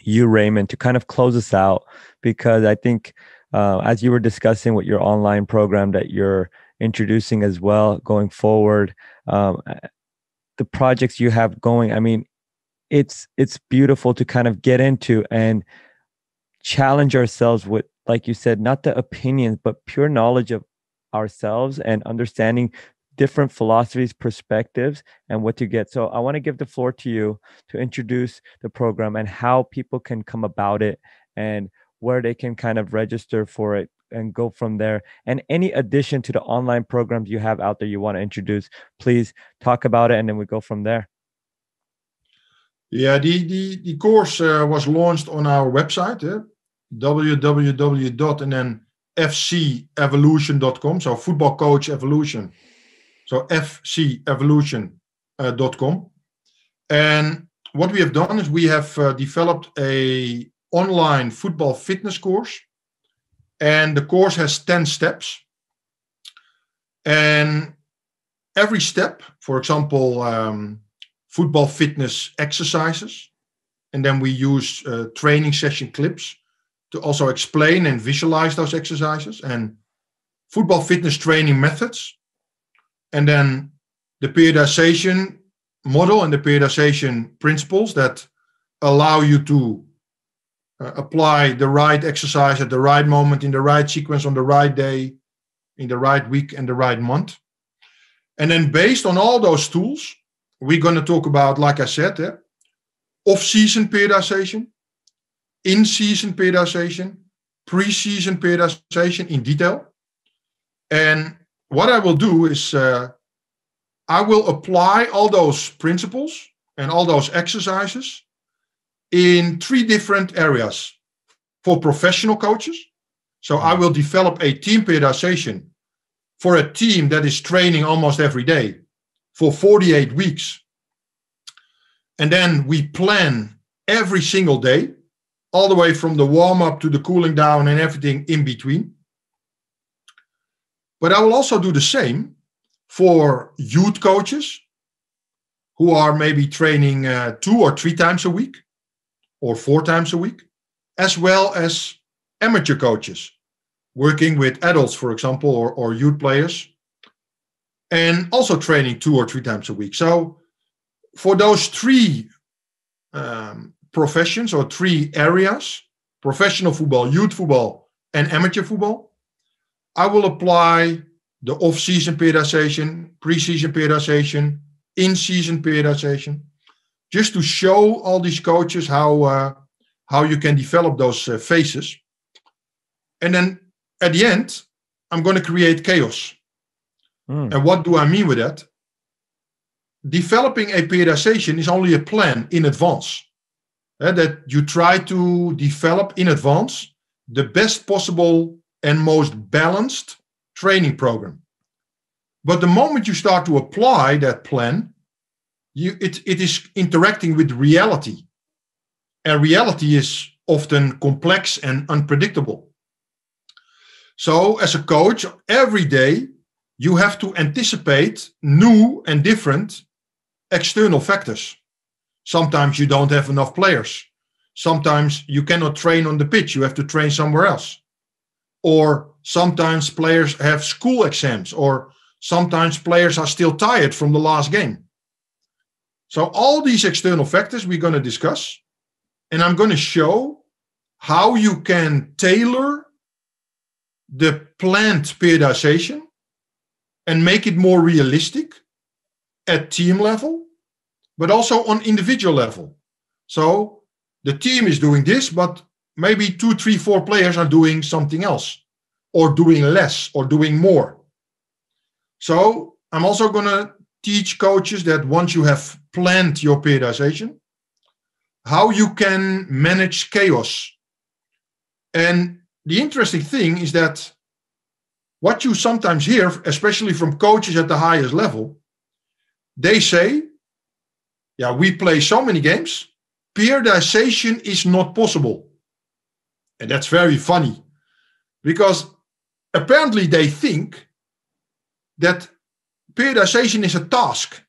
you, Raymond, to kind of close us out because I think uh, as you were discussing with your online program that you're introducing as well going forward, um, the projects you have going. I mean, it's it's beautiful to kind of get into and challenge ourselves with, like you said, not the opinions but pure knowledge of ourselves and understanding different philosophies, perspectives, and what to get. So I want to give the floor to you to introduce the program and how people can come about it and where they can kind of register for it and go from there. And any addition to the online programs you have out there you want to introduce, please talk about it and then we go from there. Yeah, the, the, the course uh, was launched on our website, uh, www. and then. So football coach evolution so fcevolution.com. Uh, and what we have done is we have uh, developed a online football fitness course. And the course has 10 steps. And every step, for example, um, football fitness exercises, and then we use uh, training session clips to also explain and visualize those exercises and football fitness training methods and then the periodization model and the periodization principles that allow you to uh, apply the right exercise at the right moment in the right sequence on the right day in the right week and the right month. And then based on all those tools we're going to talk about like i said eh, off-season periodization in-season periodization pre-season periodization in detail and what I will do is uh, I will apply all those principles and all those exercises in three different areas for professional coaches. So I will develop a team periodization for a team that is training almost every day for 48 weeks. And then we plan every single day, all the way from the warm up to the cooling down and everything in between. But I will also do the same for youth coaches who are maybe training uh, two or three times a week or four times a week, as well as amateur coaches working with adults, for example, or, or youth players, and also training two or three times a week. So, for those three um, professions or three areas, professional football, youth football, and amateur football. I will apply the off-season periodization, pre-season periodization, in-season periodization, just to show all these coaches how uh, how you can develop those uh, phases. And then at the end, I'm going to create chaos. Mm. And what do I mean with that? Developing a periodization is only a plan in advance. Uh, that you try to develop in advance the best possible and most balanced training program. But the moment you start to apply that plan, you, it, it is interacting with reality. And reality is often complex and unpredictable. So, as a coach, every day you have to anticipate new and different external factors. Sometimes you don't have enough players. Sometimes you cannot train on the pitch, you have to train somewhere else. Or sometimes players have school exams, or sometimes players are still tired from the last game. So, all these external factors we're going to discuss, and I'm going to show how you can tailor the planned periodization and make it more realistic at team level, but also on individual level. So, the team is doing this, but maybe two, three, four players are doing something else, or doing less, or doing more. So, I'm also going to teach coaches that once you have planned your periodization, how you can manage chaos. And the interesting thing is that what you sometimes hear, especially from coaches at the highest level, they say, yeah, we play so many games, periodization is not possible. And that's very funny because apparently they think that periodization is a task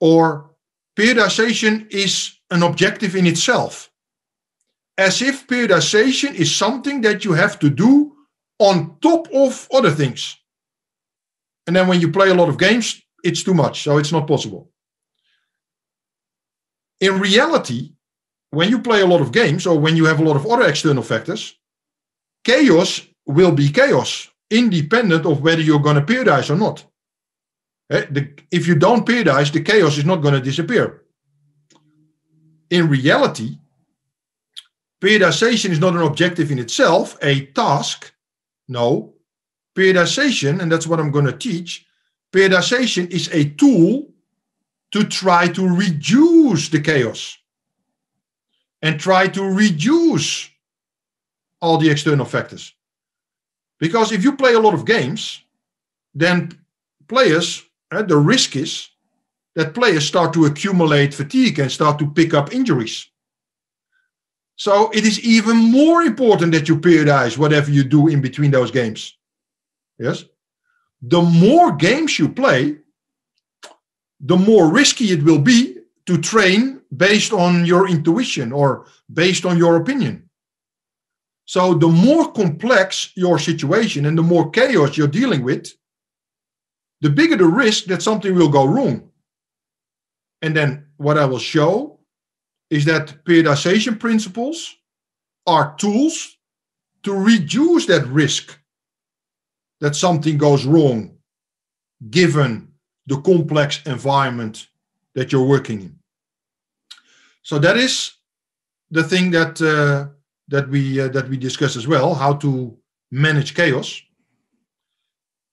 or periodization is an objective in itself. As if periodization is something that you have to do on top of other things. And then when you play a lot of games, it's too much, so it's not possible. In reality, when you play a lot of games or when you have a lot of other external factors, chaos will be chaos, independent of whether you're going to periodize or not. Eh, if you don't periodize, the chaos is not going to disappear. In reality, periodization is not an objective in itself, a task. No, periodization, and that's what I'm going to teach, periodization is a tool to try to reduce the chaos and try to reduce all the external factors. Because if you play a lot of games, then players uh, the risk is that players start to accumulate fatigue and start to pick up injuries. So it is even more important that you periodize whatever you do in between those games. Yes? The more games you play, the more risky it will be to train based on your intuition or based on your opinion. So the more complex your situation and the more chaos you're dealing with, the bigger the risk that something will go wrong. And then what I will show is that periodization principles are tools to reduce that risk that something goes wrong given the complex environment that you're working in. So that is the thing that uh, that we uh, that we discuss as well, how to manage chaos.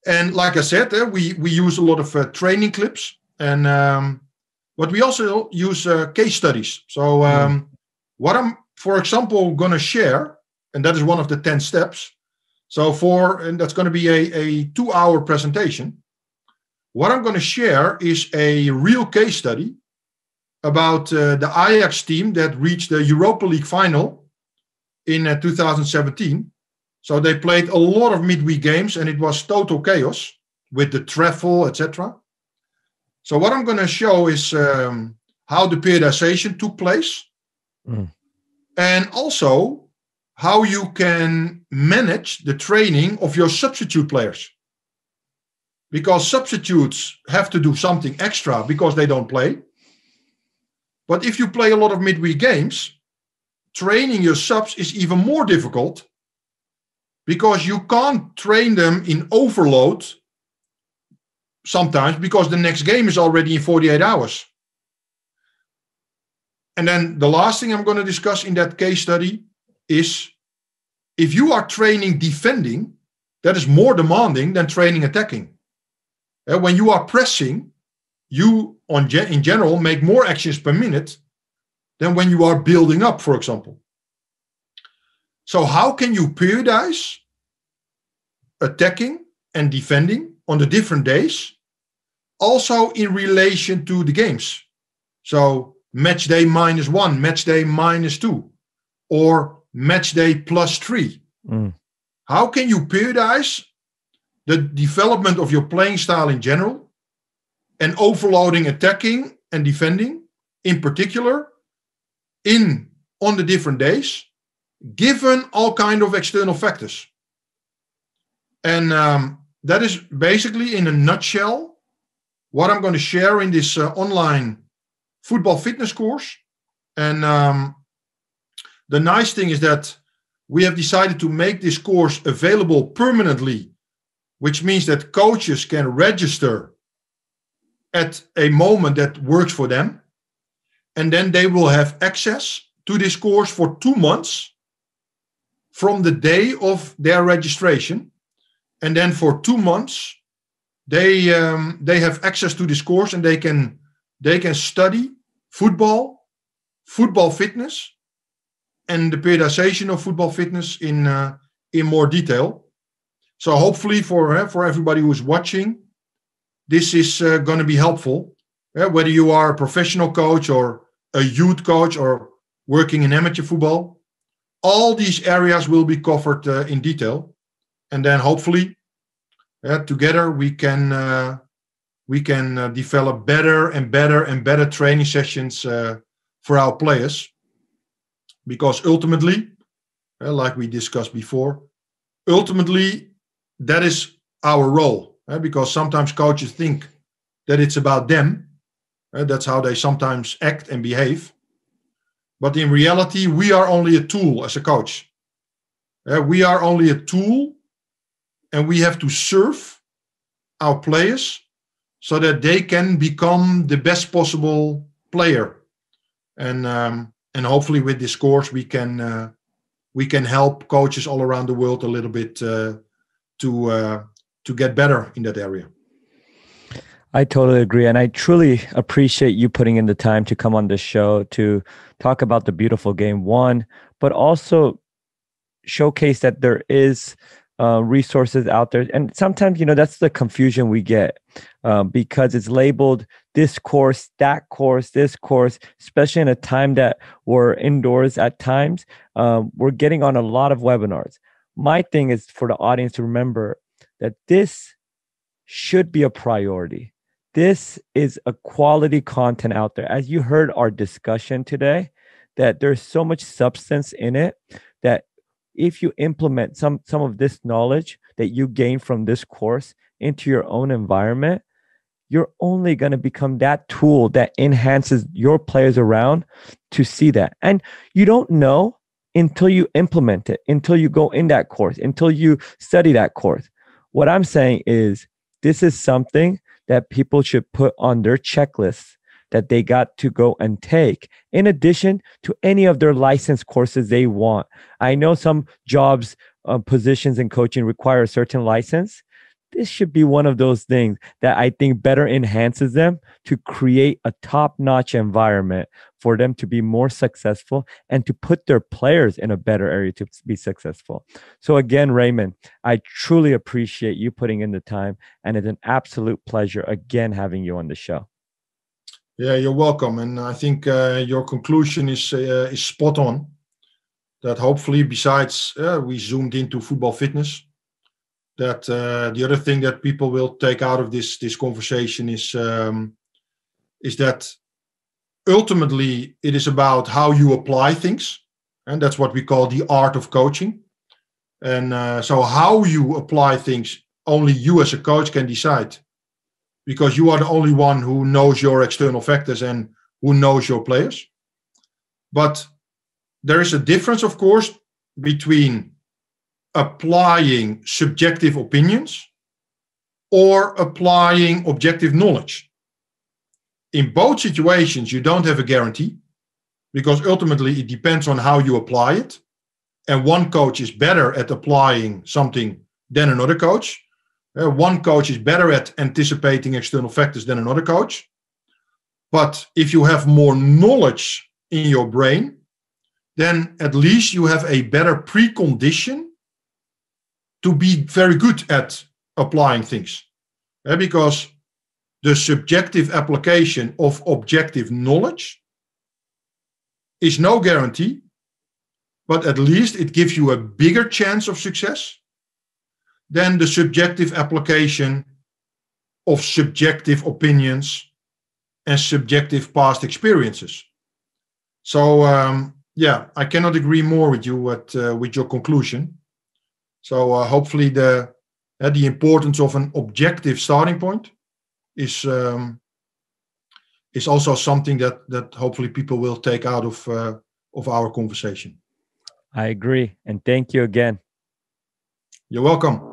And like I said, uh, we we use a lot of uh, training clips, and um, but we also use uh, case studies. So um, mm. what I'm, for example, going to share, and that is one of the ten steps. So for and that's going to be a, a two-hour presentation. What I'm going to share is a real case study about uh, the Ajax team that reached the Europa League final in uh, 2017 so they played a lot of midweek games and it was total chaos with the travel, etc. So what I'm going to show is um, how the periodization took place mm. and also how you can manage the training of your substitute players. Because substitutes have to do something extra because they don't play. But if you play a lot of midweek games, training your subs is even more difficult because you can't train them in overload sometimes because the next game is already in 48 hours. And then the last thing I'm going to discuss in that case study is if you are training defending, that is more demanding than training attacking. Uh, when you are pressing, you on in general make more actions per minute than when you are building up, for example. So how can you periodize attacking and defending on the different days, also in relation to the games? So match day minus one, match day minus two, or match day plus three. Mm. How can you periodize the development of your playing style in general and overloading attacking and defending in particular in on the different days given all kind of external factors. And um, that is basically in a nutshell what i'm going to share in this uh, online football fitness course. And um, the nice thing is that we have decided to make this course available permanently which means that coaches can register at a moment that works for them. And then they will have access to this course for two months from the day of their registration. And then for two months, they um, they have access to this course and they can they can study football, football fitness, and the periodization of football fitness in uh, in more detail. So hopefully for uh, for everybody who's watching, this is uh, going to be helpful. Uh, whether you are a professional coach or a youth coach or working in amateur football, all these areas will be covered uh, in detail, and then hopefully, uh, together we can uh, we can uh, develop better and better and better training sessions for our players. Because ultimately, like we discussed before, ultimately that is our role uh, because sometimes coaches think that it's about them. Uh, that's how they sometimes act and behave. But in reality, we are only a tool as a coach. Uh, we are only a tool, and we have to serve our players so that they can become the best possible player. And um, and hopefully with this course we can uh, we can help coaches all around the world a little bit uh, to uh, to get better in that area. I totally agree. And I truly appreciate you putting in the time to come on this show to talk about the beautiful game, one, but also showcase that there is uh, resources out there. And sometimes, you know, that's the confusion we get uh, because it's labeled this course, that course, this course, especially in a time that we're indoors at times. Um, we're getting on a lot of webinars. My thing is for the audience to remember that this should be a priority. This is a quality content out there. As you heard our discussion today, that there's so much substance in it that if you implement some some of this knowledge that you gain from this course into your own environment, you're only going to become that tool that enhances your players around to see that. And you don't know until you implement it, until you go in that course, until you study that course. What I'm saying is this is something that people should put on their checklists that they got to go and take in addition to any of their license courses they want. I know some jobs, uh, positions and coaching require a certain license this should be one of those things that I think better enhances them to create a top notch environment for them to be more successful and to put their players in a better area to be successful. So, again, Raymond, I truly appreciate you putting in the time, and it's an absolute pleasure again having you on the show. Yeah, you're welcome. And I think uh, your conclusion is, uh, is spot on. That hopefully, besides uh, we zoomed into football fitness, that uh, the other thing that people will take out of this this conversation is um, is that ultimately it is about how you apply things, and that's what we call the art of coaching. And uh, so, how you apply things, only you as a coach can decide, because you are the only one who knows your external factors and who knows your players. But there is a difference, of course, between applying subjective opinions or applying objective knowledge. In both situations, you don't have a guarantee because ultimately it depends on how you apply it. And one coach is better at applying something than another coach. Uh, one coach is better at anticipating external factors than another coach. But if you have more knowledge in your brain, then at least you have a better precondition to be very good at applying things. Uh, because the subjective application of objective knowledge is no guarantee, but at least it gives you a bigger chance of success than the subjective application of subjective opinions and subjective past experiences. So um, yeah, I cannot agree more with you at, uh, with your conclusion. So uh, hopefully the uh, the importance of an objective starting point is um, is also something that that hopefully people will take out of uh, of our conversation. I agree, and thank you again. You're welcome.